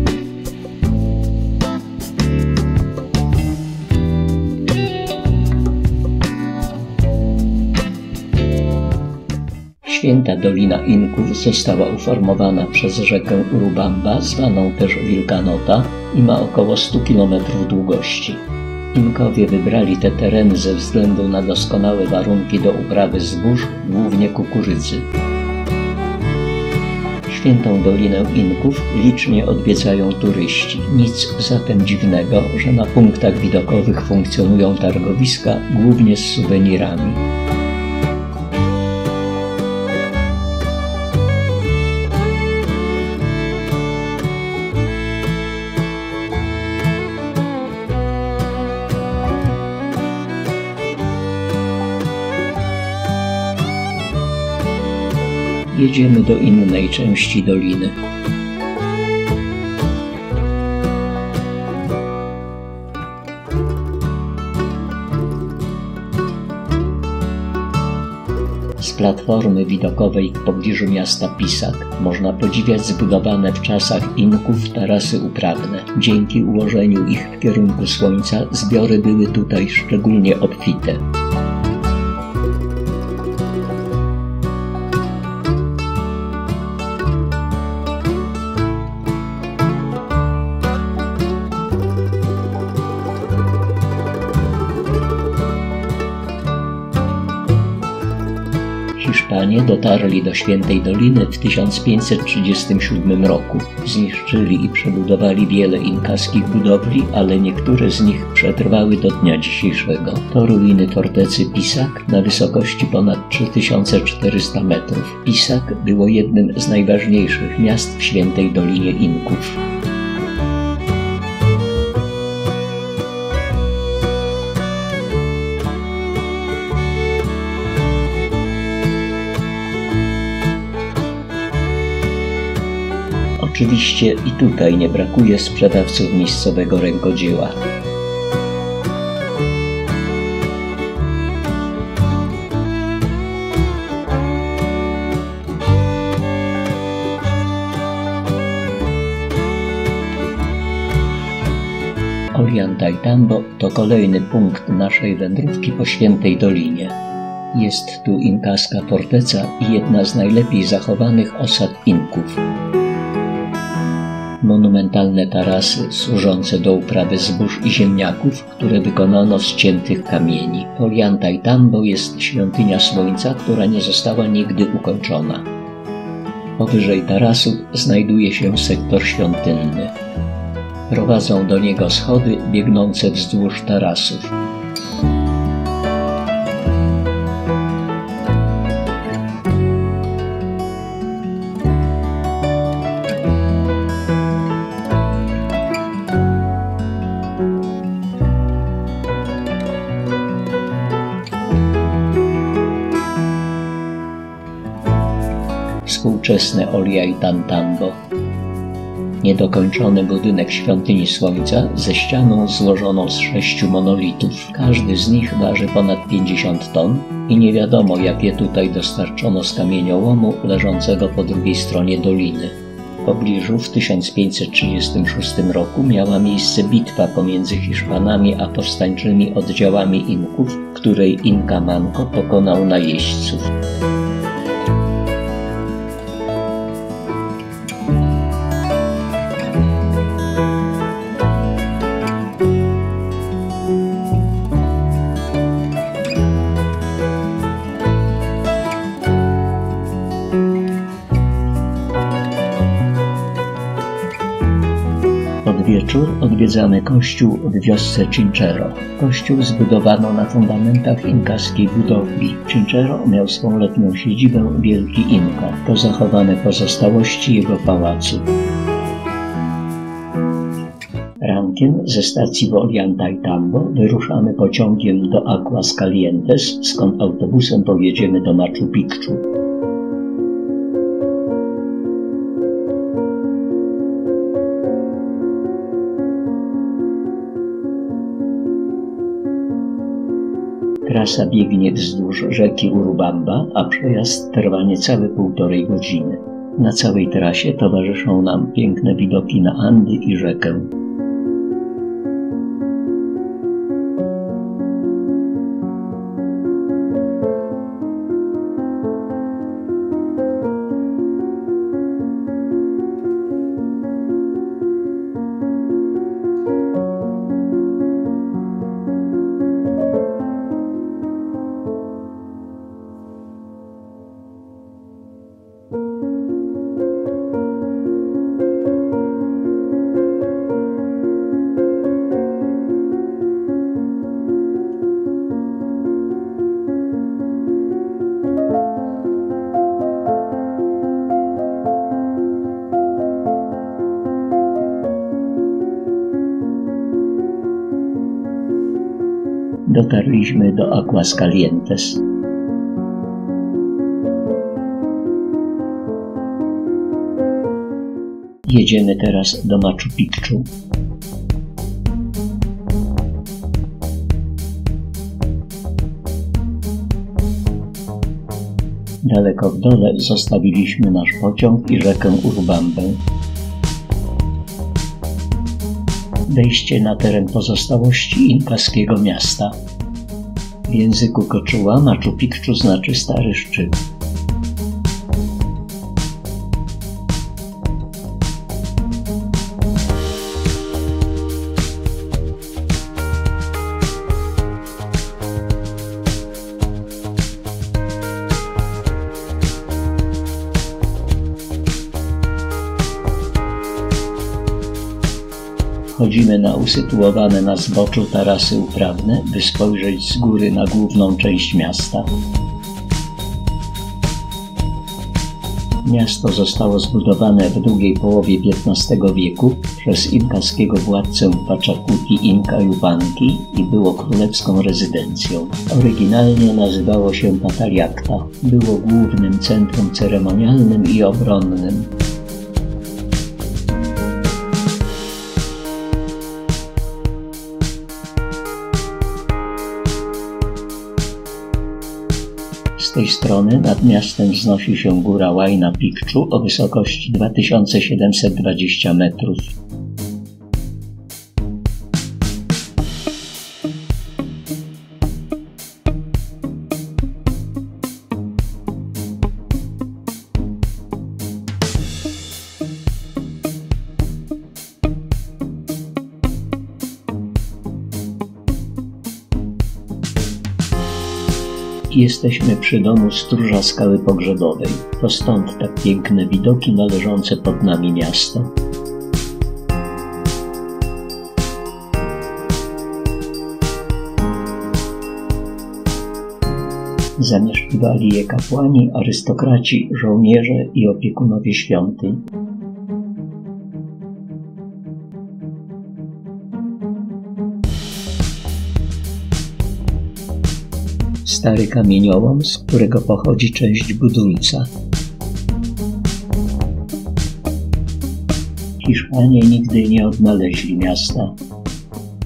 Święta Dolina Inków została uformowana przez rzekę Urubamba, zwaną też Wilkanota i ma około 100 km długości. Inkowie wybrali te tereny ze względu na doskonałe warunki do uprawy zbóż, głównie kukurydzy. Świętą Dolinę Inków licznie odwiedzają turyści. Nic zatem dziwnego, że na punktach widokowych funkcjonują targowiska, głównie z suwenirami. Jedziemy do innej części doliny. Z platformy widokowej w pobliżu miasta Pisak można podziwiać zbudowane w czasach Inków tarasy uprawne. Dzięki ułożeniu ich w kierunku słońca zbiory były tutaj szczególnie obfite. Dotarli do Świętej Doliny w 1537 roku. Zniszczyli i przebudowali wiele inkaskich budowli, ale niektóre z nich przetrwały do dnia dzisiejszego. To ruiny fortecy Pisak na wysokości ponad 3400 metrów. Pisak było jednym z najważniejszych miast w Świętej Dolinie Inków. Oczywiście i tutaj nie brakuje sprzedawców miejscowego rękodzieła. Ollantaytambo to kolejny punkt naszej wędrówki po Świętej Dolinie. Jest tu inkaska forteca i jedna z najlepiej zachowanych osad Inków monumentalne tarasy służące do uprawy zbóż i ziemniaków, które wykonano z ciętych kamieni. Tambo jest świątynia słońca, która nie została nigdy ukończona. Powyżej tarasu znajduje się sektor świątynny. Prowadzą do niego schody biegnące wzdłuż tarasów. Współczesne Tantango. Niedokończony budynek świątyni Słońca ze ścianą złożoną z sześciu monolitów. Każdy z nich waży ponad 50 ton i nie wiadomo, jak je tutaj dostarczono z kamieniołomu leżącego po drugiej stronie doliny. W pobliżu w 1536 roku miała miejsce bitwa pomiędzy Hiszpanami a powstańczymi oddziałami Inków, której Inka Manco pokonał najeźdźców. Wieczór odwiedzamy kościół w wiosce Cinchero. Kościół zbudowano na fundamentach inkaskiej budowli. Cinchero miał swą letnią siedzibę Wielki Inka. To zachowane pozostałości jego pałacu. Rankiem ze stacji Tambo wyruszamy pociągiem do Aguas Calientes, skąd autobusem pojedziemy do Machu Picchu. Trasa biegnie wzdłuż rzeki Urubamba, a przejazd trwa niecałe półtorej godziny. Na całej trasie towarzyszą nam piękne widoki na Andy i rzekę. Dotarliśmy do Aguascalientes. Jedziemy teraz do Machu Picchu. Daleko w dole zostawiliśmy nasz pociąg i rzekę Urbambę. wejście na teren pozostałości inkaskiego miasta. W języku Koczuła Machu Picchu znaczy stary szczyt. Na usytuowane na zboczu tarasy uprawne, by spojrzeć z góry na główną część miasta. Miasto zostało zbudowane w drugiej połowie XV wieku przez inkaskiego władcę Pachacuti Inka Yupanqui i było królewską rezydencją. Oryginalnie nazywało się Pataliakta. Było głównym centrum ceremonialnym i obronnym. Strony nad miastem wznosi się góra Łajna Picchu o wysokości 2720 metrów. Jesteśmy przy domu stróża skały pogrzebowej. To stąd tak piękne widoki należące pod nami miasto. Zamieszkiwali je kapłani, arystokraci, żołnierze i opiekunowie świątyń. stary kamieniołom, z którego pochodzi część budulca. Hiszpanie nigdy nie odnaleźli miasta.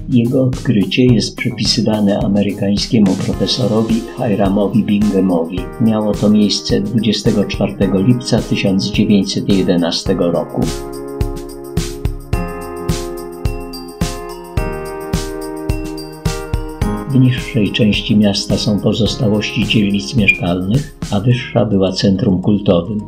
Jego odkrycie jest przypisywane amerykańskiemu profesorowi Hiramowi Binghamowi. Miało to miejsce 24 lipca 1911 roku. W niższej części miasta są pozostałości dzielnic mieszkalnych, a wyższa była centrum kultowym.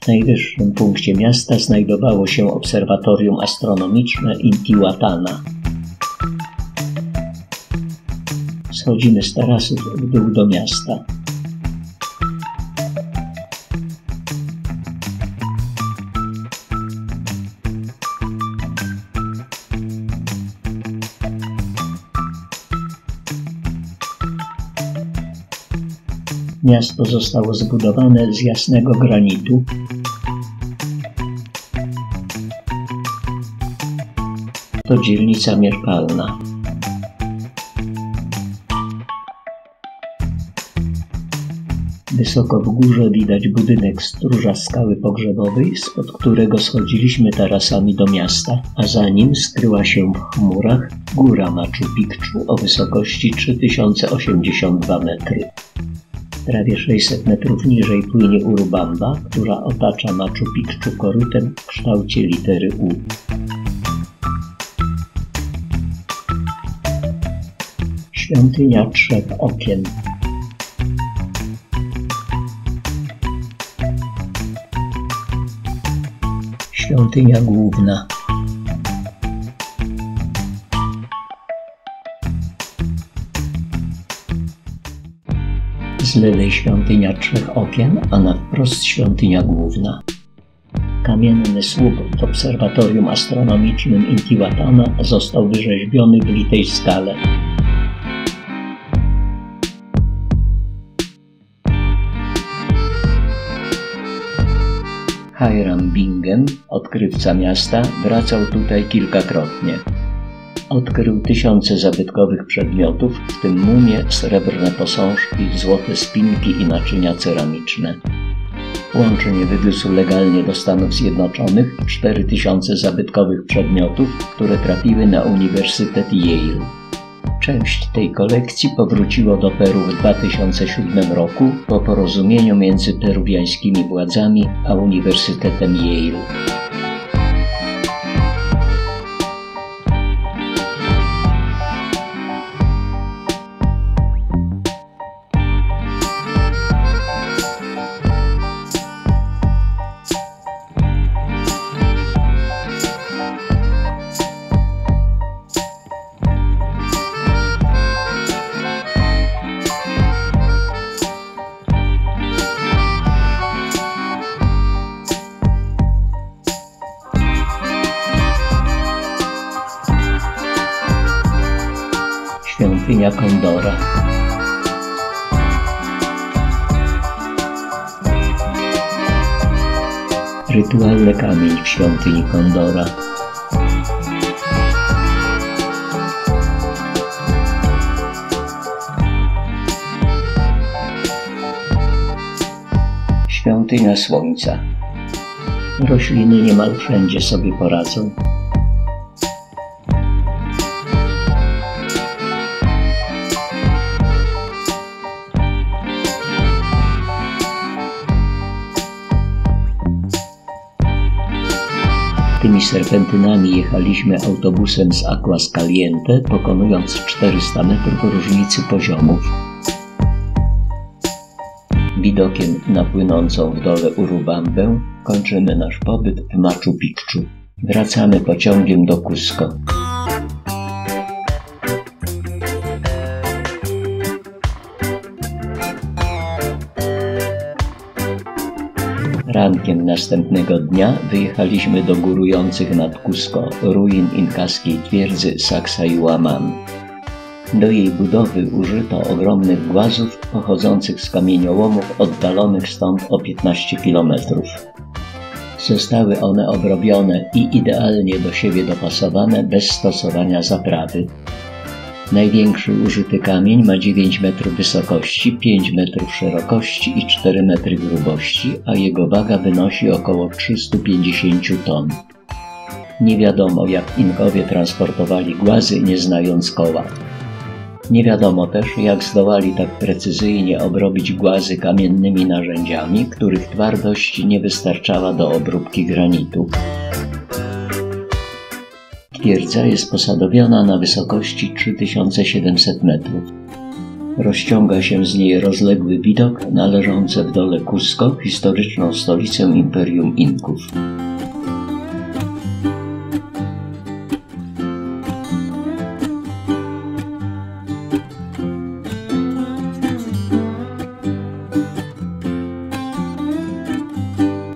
W najwyższym punkcie miasta znajdowało się obserwatorium astronomiczne Intihuatana. Schodzimy z tarasów w dół do miasta. Miasto zostało zbudowane z jasnego granitu. To dzielnica mieszkalna. Wysoko w górze widać budynek stróża skały pogrzebowej, spod którego schodziliśmy tarasami do miasta, a za nim skryła się w chmurach góra Machu Picchu o wysokości 3082 metry. Prawie 600 metrów niżej płynie Urubamba, która otacza Machu Picchu korytem w kształcie litery U. Świątynia Trzech Okien Świątynia Główna Z lewej świątynia trzech okien, a na wprost świątynia główna. Kamienny słup w obserwatorium astronomicznym Intihuatana został wyrzeźbiony w litej skale. Hiram Bingham, odkrywca miasta, wracał tutaj kilkakrotnie. Odkrył tysiące zabytkowych przedmiotów, w tym mumie, srebrne posążki, złote spinki i naczynia ceramiczne. Łącznie wywiózł legalnie do Stanów Zjednoczonych 4000 zabytkowych przedmiotów, które trafiły na Uniwersytet Yale. Część tej kolekcji powróciło do Peru w 2007 roku po porozumieniu między peruwiańskimi władzami a Uniwersytetem Yale. Świątynia Kondora. Rytualny kamień w świątyni Kondora. Świątynia Słońca. Rośliny niemal wszędzie sobie poradzą. Serpentynami jechaliśmy autobusem z Aquas Caliente, pokonując 400 metrów różnicy poziomów. Widokiem na płynącą w dole Urubambę kończymy nasz pobyt w Machu Picchu. Wracamy pociągiem do Cusco. Rankiem następnego dnia wyjechaliśmy do górujących nad Cusco ruin inkaskiej twierdzy Sacsayhuaman. Do jej budowy użyto ogromnych głazów pochodzących z kamieniołomów oddalonych stąd o 15 kilometrów. Zostały one obrobione i idealnie do siebie dopasowane bez stosowania zaprawy. Największy użyty kamień ma 9 metrów wysokości, 5 metrów szerokości i 4 metry grubości, a jego waga wynosi około 350 ton. Nie wiadomo, jak Inkowie transportowali głazy, nie znając koła. Nie wiadomo też, jak zdołali tak precyzyjnie obrobić głazy kamiennymi narzędziami, których twardość nie wystarczała do obróbki granitu. Twierdza jest posadowiona na wysokości 3700 metrów. Rozciąga się z niej rozległy widok należący w dole Cusco, historyczną stolicę Imperium Inków.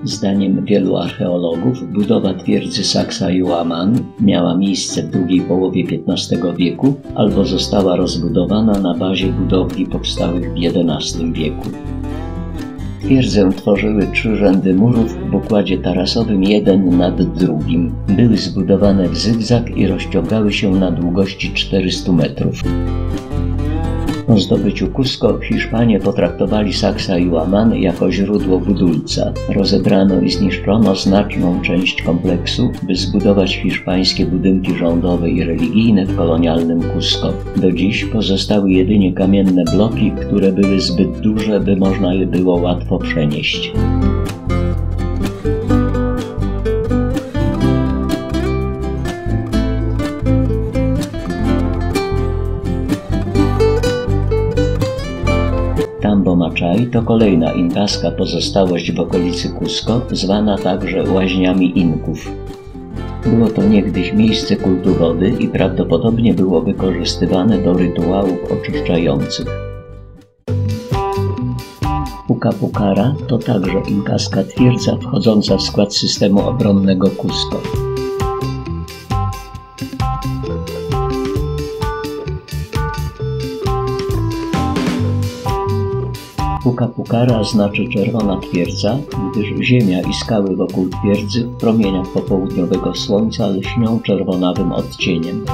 Zdaniem wielu archeologów budowa twierdzy Saksa Juaman miała miejsce w drugiej połowie XV wieku albo została rozbudowana na bazie budowli powstałych w XI wieku. Twierdzę tworzyły trzy rzędy murów w układzie tarasowym jeden nad drugim. Były zbudowane w zygzak i rozciągały się na długości 400 metrów. Po zdobyciu Cusco Hiszpanie potraktowali Saksa i Łaman jako źródło budulca. Rozebrano i zniszczono znaczną część kompleksu, by zbudować hiszpańskie budynki rządowe i religijne w kolonialnym Cusco. Do dziś pozostały jedynie kamienne bloki, które były zbyt duże, by można je było łatwo przenieść. Machai to kolejna inkaska pozostałość w okolicy Cusco, zwana także łaźniami Inków. Było to niegdyś miejsce kultu wody i prawdopodobnie było wykorzystywane do rytuałów oczyszczających. Pukapucara to także inkaska twierdza wchodząca w skład systemu obronnego Cusco. Puka-Pukara znaczy czerwona twierdza, gdyż ziemia i skały wokół twierdzy w promieniach popołudniowego słońca lśnią czerwonawym odcieniem.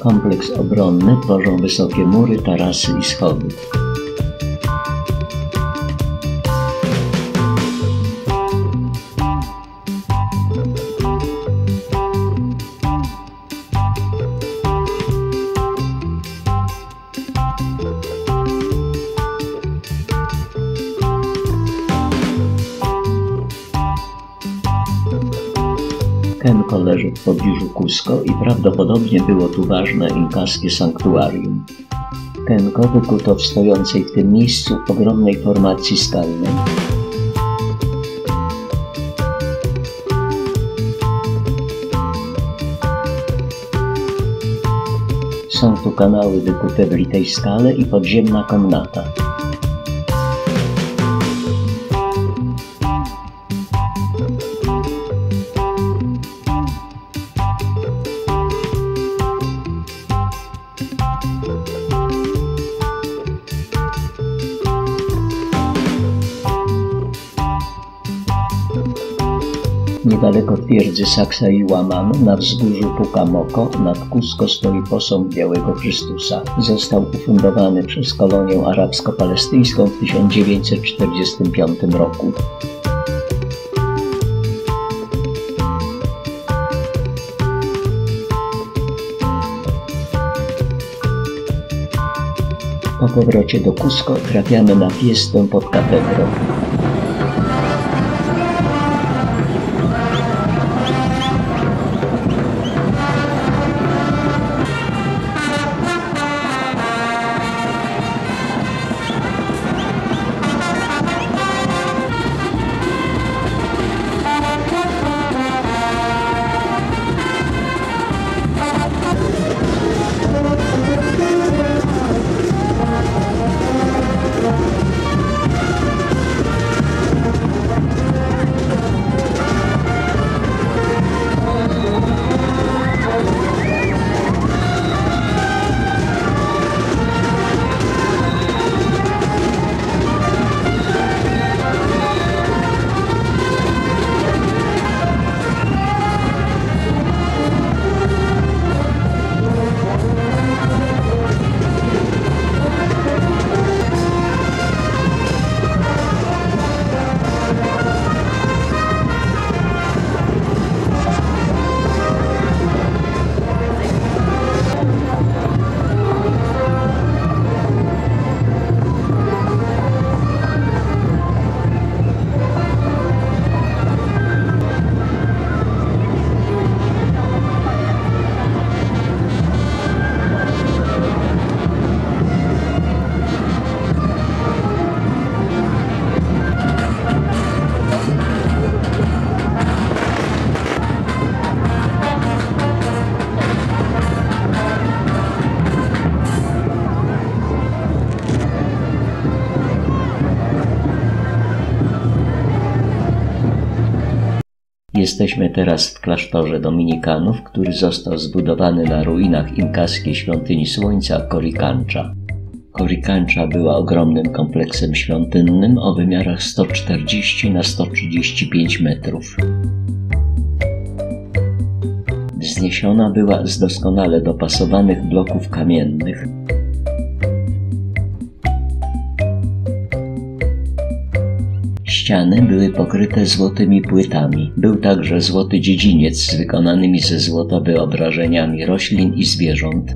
Kompleks obronny tworzą wysokie mury, tarasy i schody. Kenko leży w pobliżu Cusco i prawdopodobnie było tu ważne inkaskie sanktuarium. Kenko wykuto w stojącej w tym miejscu ogromnej formacji skalnej. Są tu kanały wykute w litej skale i podziemna komnata. Niedaleko twierdzy Saksa i Łaman, na wzgórzu Pukamoko, nad Cusco stoi posąg Białego Chrystusa. Został ufundowany przez kolonię arabsko-palestyńską w 1945 roku. Po powrocie do Cusco trafiamy na fiestę pod katedrą. Jesteśmy teraz w klasztorze dominikanów, który został zbudowany na ruinach inkaskiej świątyni słońca Korikancha. Korikancha była ogromnym kompleksem świątynnym o wymiarach 140 na 135 metrów. Wzniesiona była z doskonale dopasowanych bloków kamiennych. Ściany były pokryte złotymi płytami. Był także złoty dziedziniec z wykonanymi ze złota wyobrażeniami roślin i zwierząt.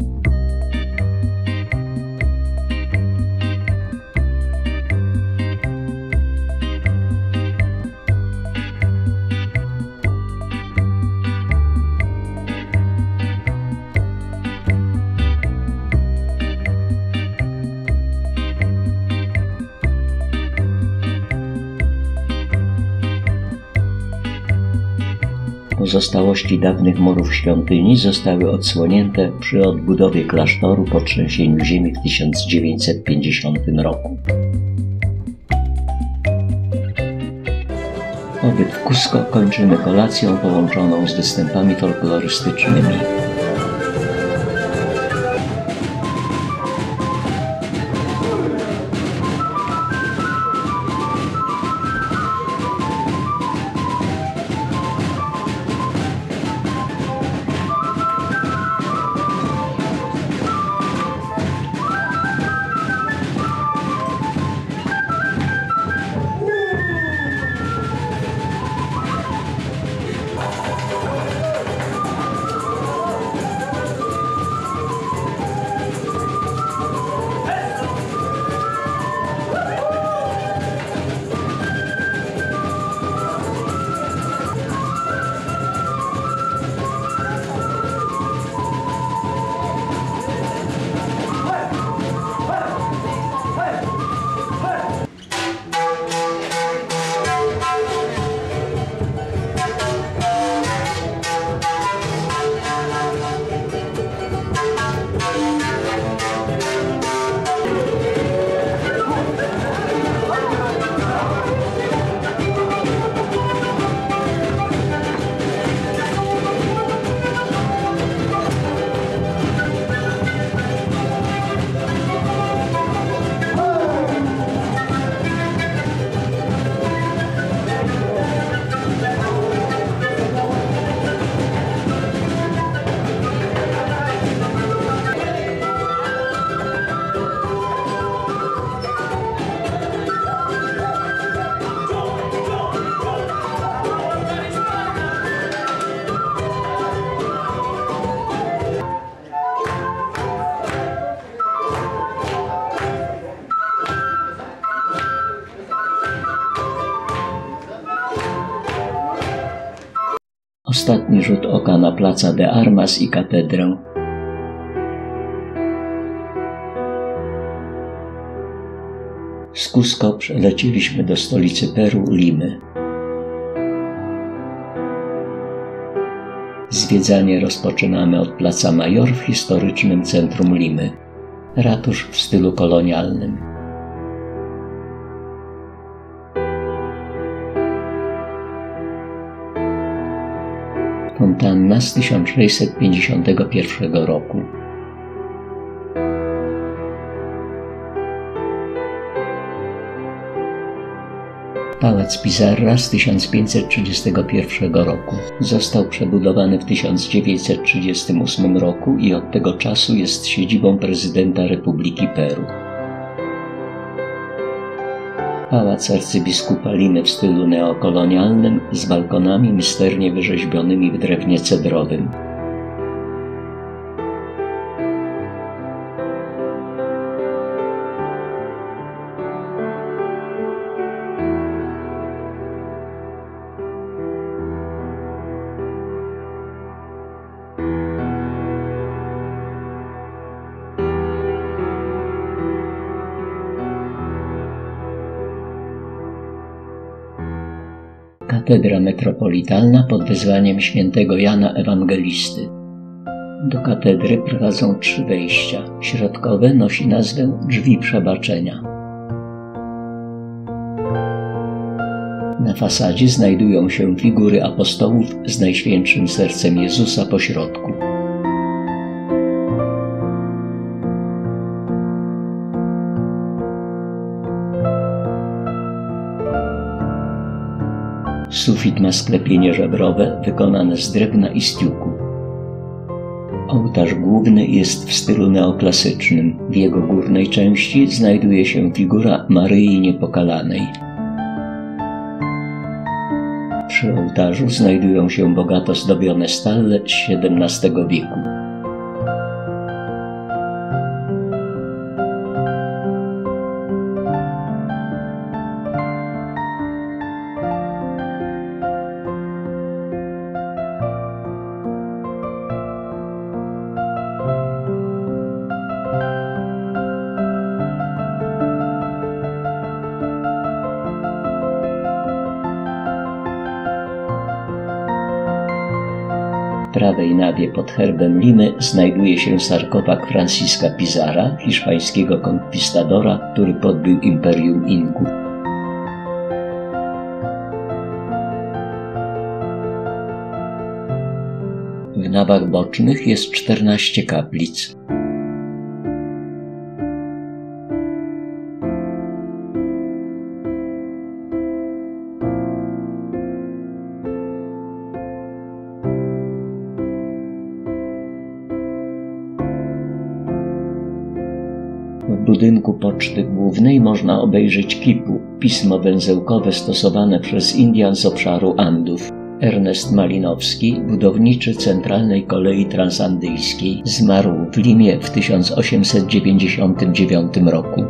Pozostałości dawnych murów świątyni zostały odsłonięte przy odbudowie klasztoru po trzęsieniu ziemi w 1950 roku. Pobyt w Cusco kończymy kolacją połączoną z występami folklorystycznymi. Na placa de Armas i katedrę. Z Cusco przelecieliśmy do stolicy Peru, Limy. Zwiedzanie rozpoczynamy od Placa Major w historycznym centrum Limy. Ratusz w stylu kolonialnym. Fontanna z 1651 roku. Pałac Pizarra z 1531 roku. Został przebudowany w 1938 roku i od tego czasu jest siedzibą prezydenta Republiki Peru. Pałac arcybiskupa Limy w stylu neokolonialnym z balkonami misternie wyrzeźbionymi w drewnie cedrowym. Katedra metropolitalna pod wezwaniem świętego Jana Ewangelisty. Do katedry prowadzą trzy wejścia. Środkowe nosi nazwę Drzwi Przebaczenia. Na fasadzie znajdują się figury apostołów z Najświętszym Sercem Jezusa po środku. Sufit ma sklepienie żebrowe wykonane z drewna i stiuku. Ołtarz główny jest w stylu neoklasycznym. W jego górnej części znajduje się figura Maryi Niepokalanej. Przy ołtarzu znajdują się bogato zdobione stalle z XVII wieku. Prawej nawie pod herbem Limy znajduje się sarkofag Franciska Pizarra, hiszpańskiego konkwistadora, który podbił Imperium Inków. W nawach bocznych jest 14 kaplic. Budynku Poczty Głównej można obejrzeć kipu, pismo węzełkowe stosowane przez Indian z obszaru Andów. Ernest Malinowski, budowniczy Centralnej Kolei Transandyjskiej, zmarł w Limie w 1899 roku.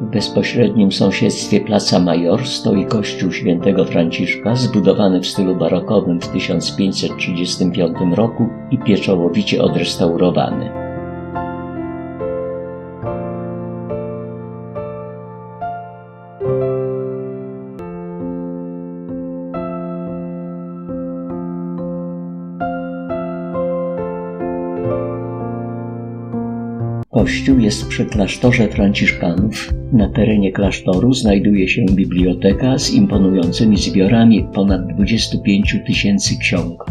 W bezpośrednim sąsiedztwie Placa Major stoi kościół świętego Franciszka, zbudowany w stylu barokowym w 1535 roku i pieczołowicie odrestaurowany. Kościół jest przy klasztorze Franciszkanów. Na terenie klasztoru znajduje się biblioteka z imponującymi zbiorami ponad 25 tysięcy ksiąg.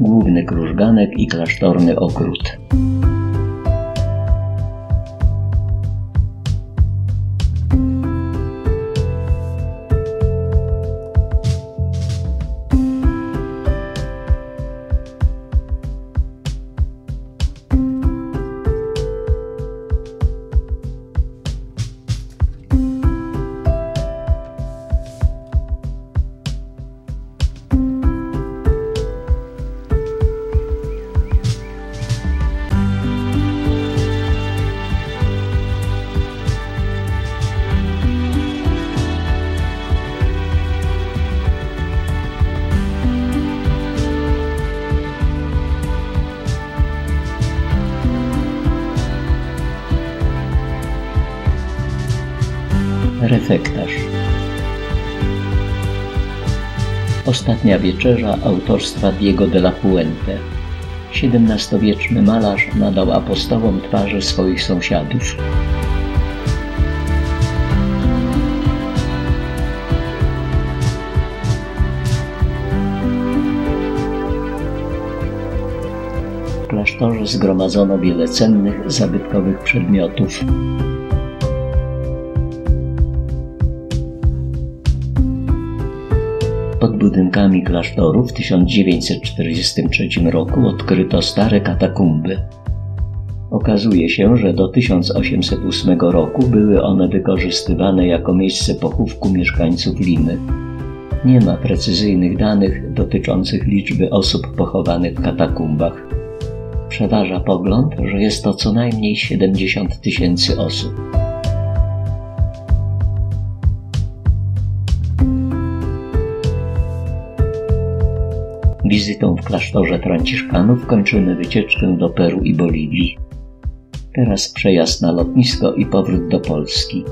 główny krużganek i klasztorny ogród. Ostatnia wieczerza autorstwa Diego de la Puente. XVII-wieczny malarz nadał apostołom twarze swoich sąsiadów. W klasztorze zgromadzono wiele cennych, zabytkowych przedmiotów. Budynkami klasztoru w 1943 roku odkryto stare katakumby. Okazuje się, że do 1808 roku były one wykorzystywane jako miejsce pochówku mieszkańców Limy. Nie ma precyzyjnych danych dotyczących liczby osób pochowanych w katakumbach. Przeważa pogląd, że jest to co najmniej 70 tysięcy osób. Wizytą w klasztorze Franciszkanów kończymy wycieczkę do Peru i Boliwii. Teraz przejazd na lotnisko i powrót do Polski.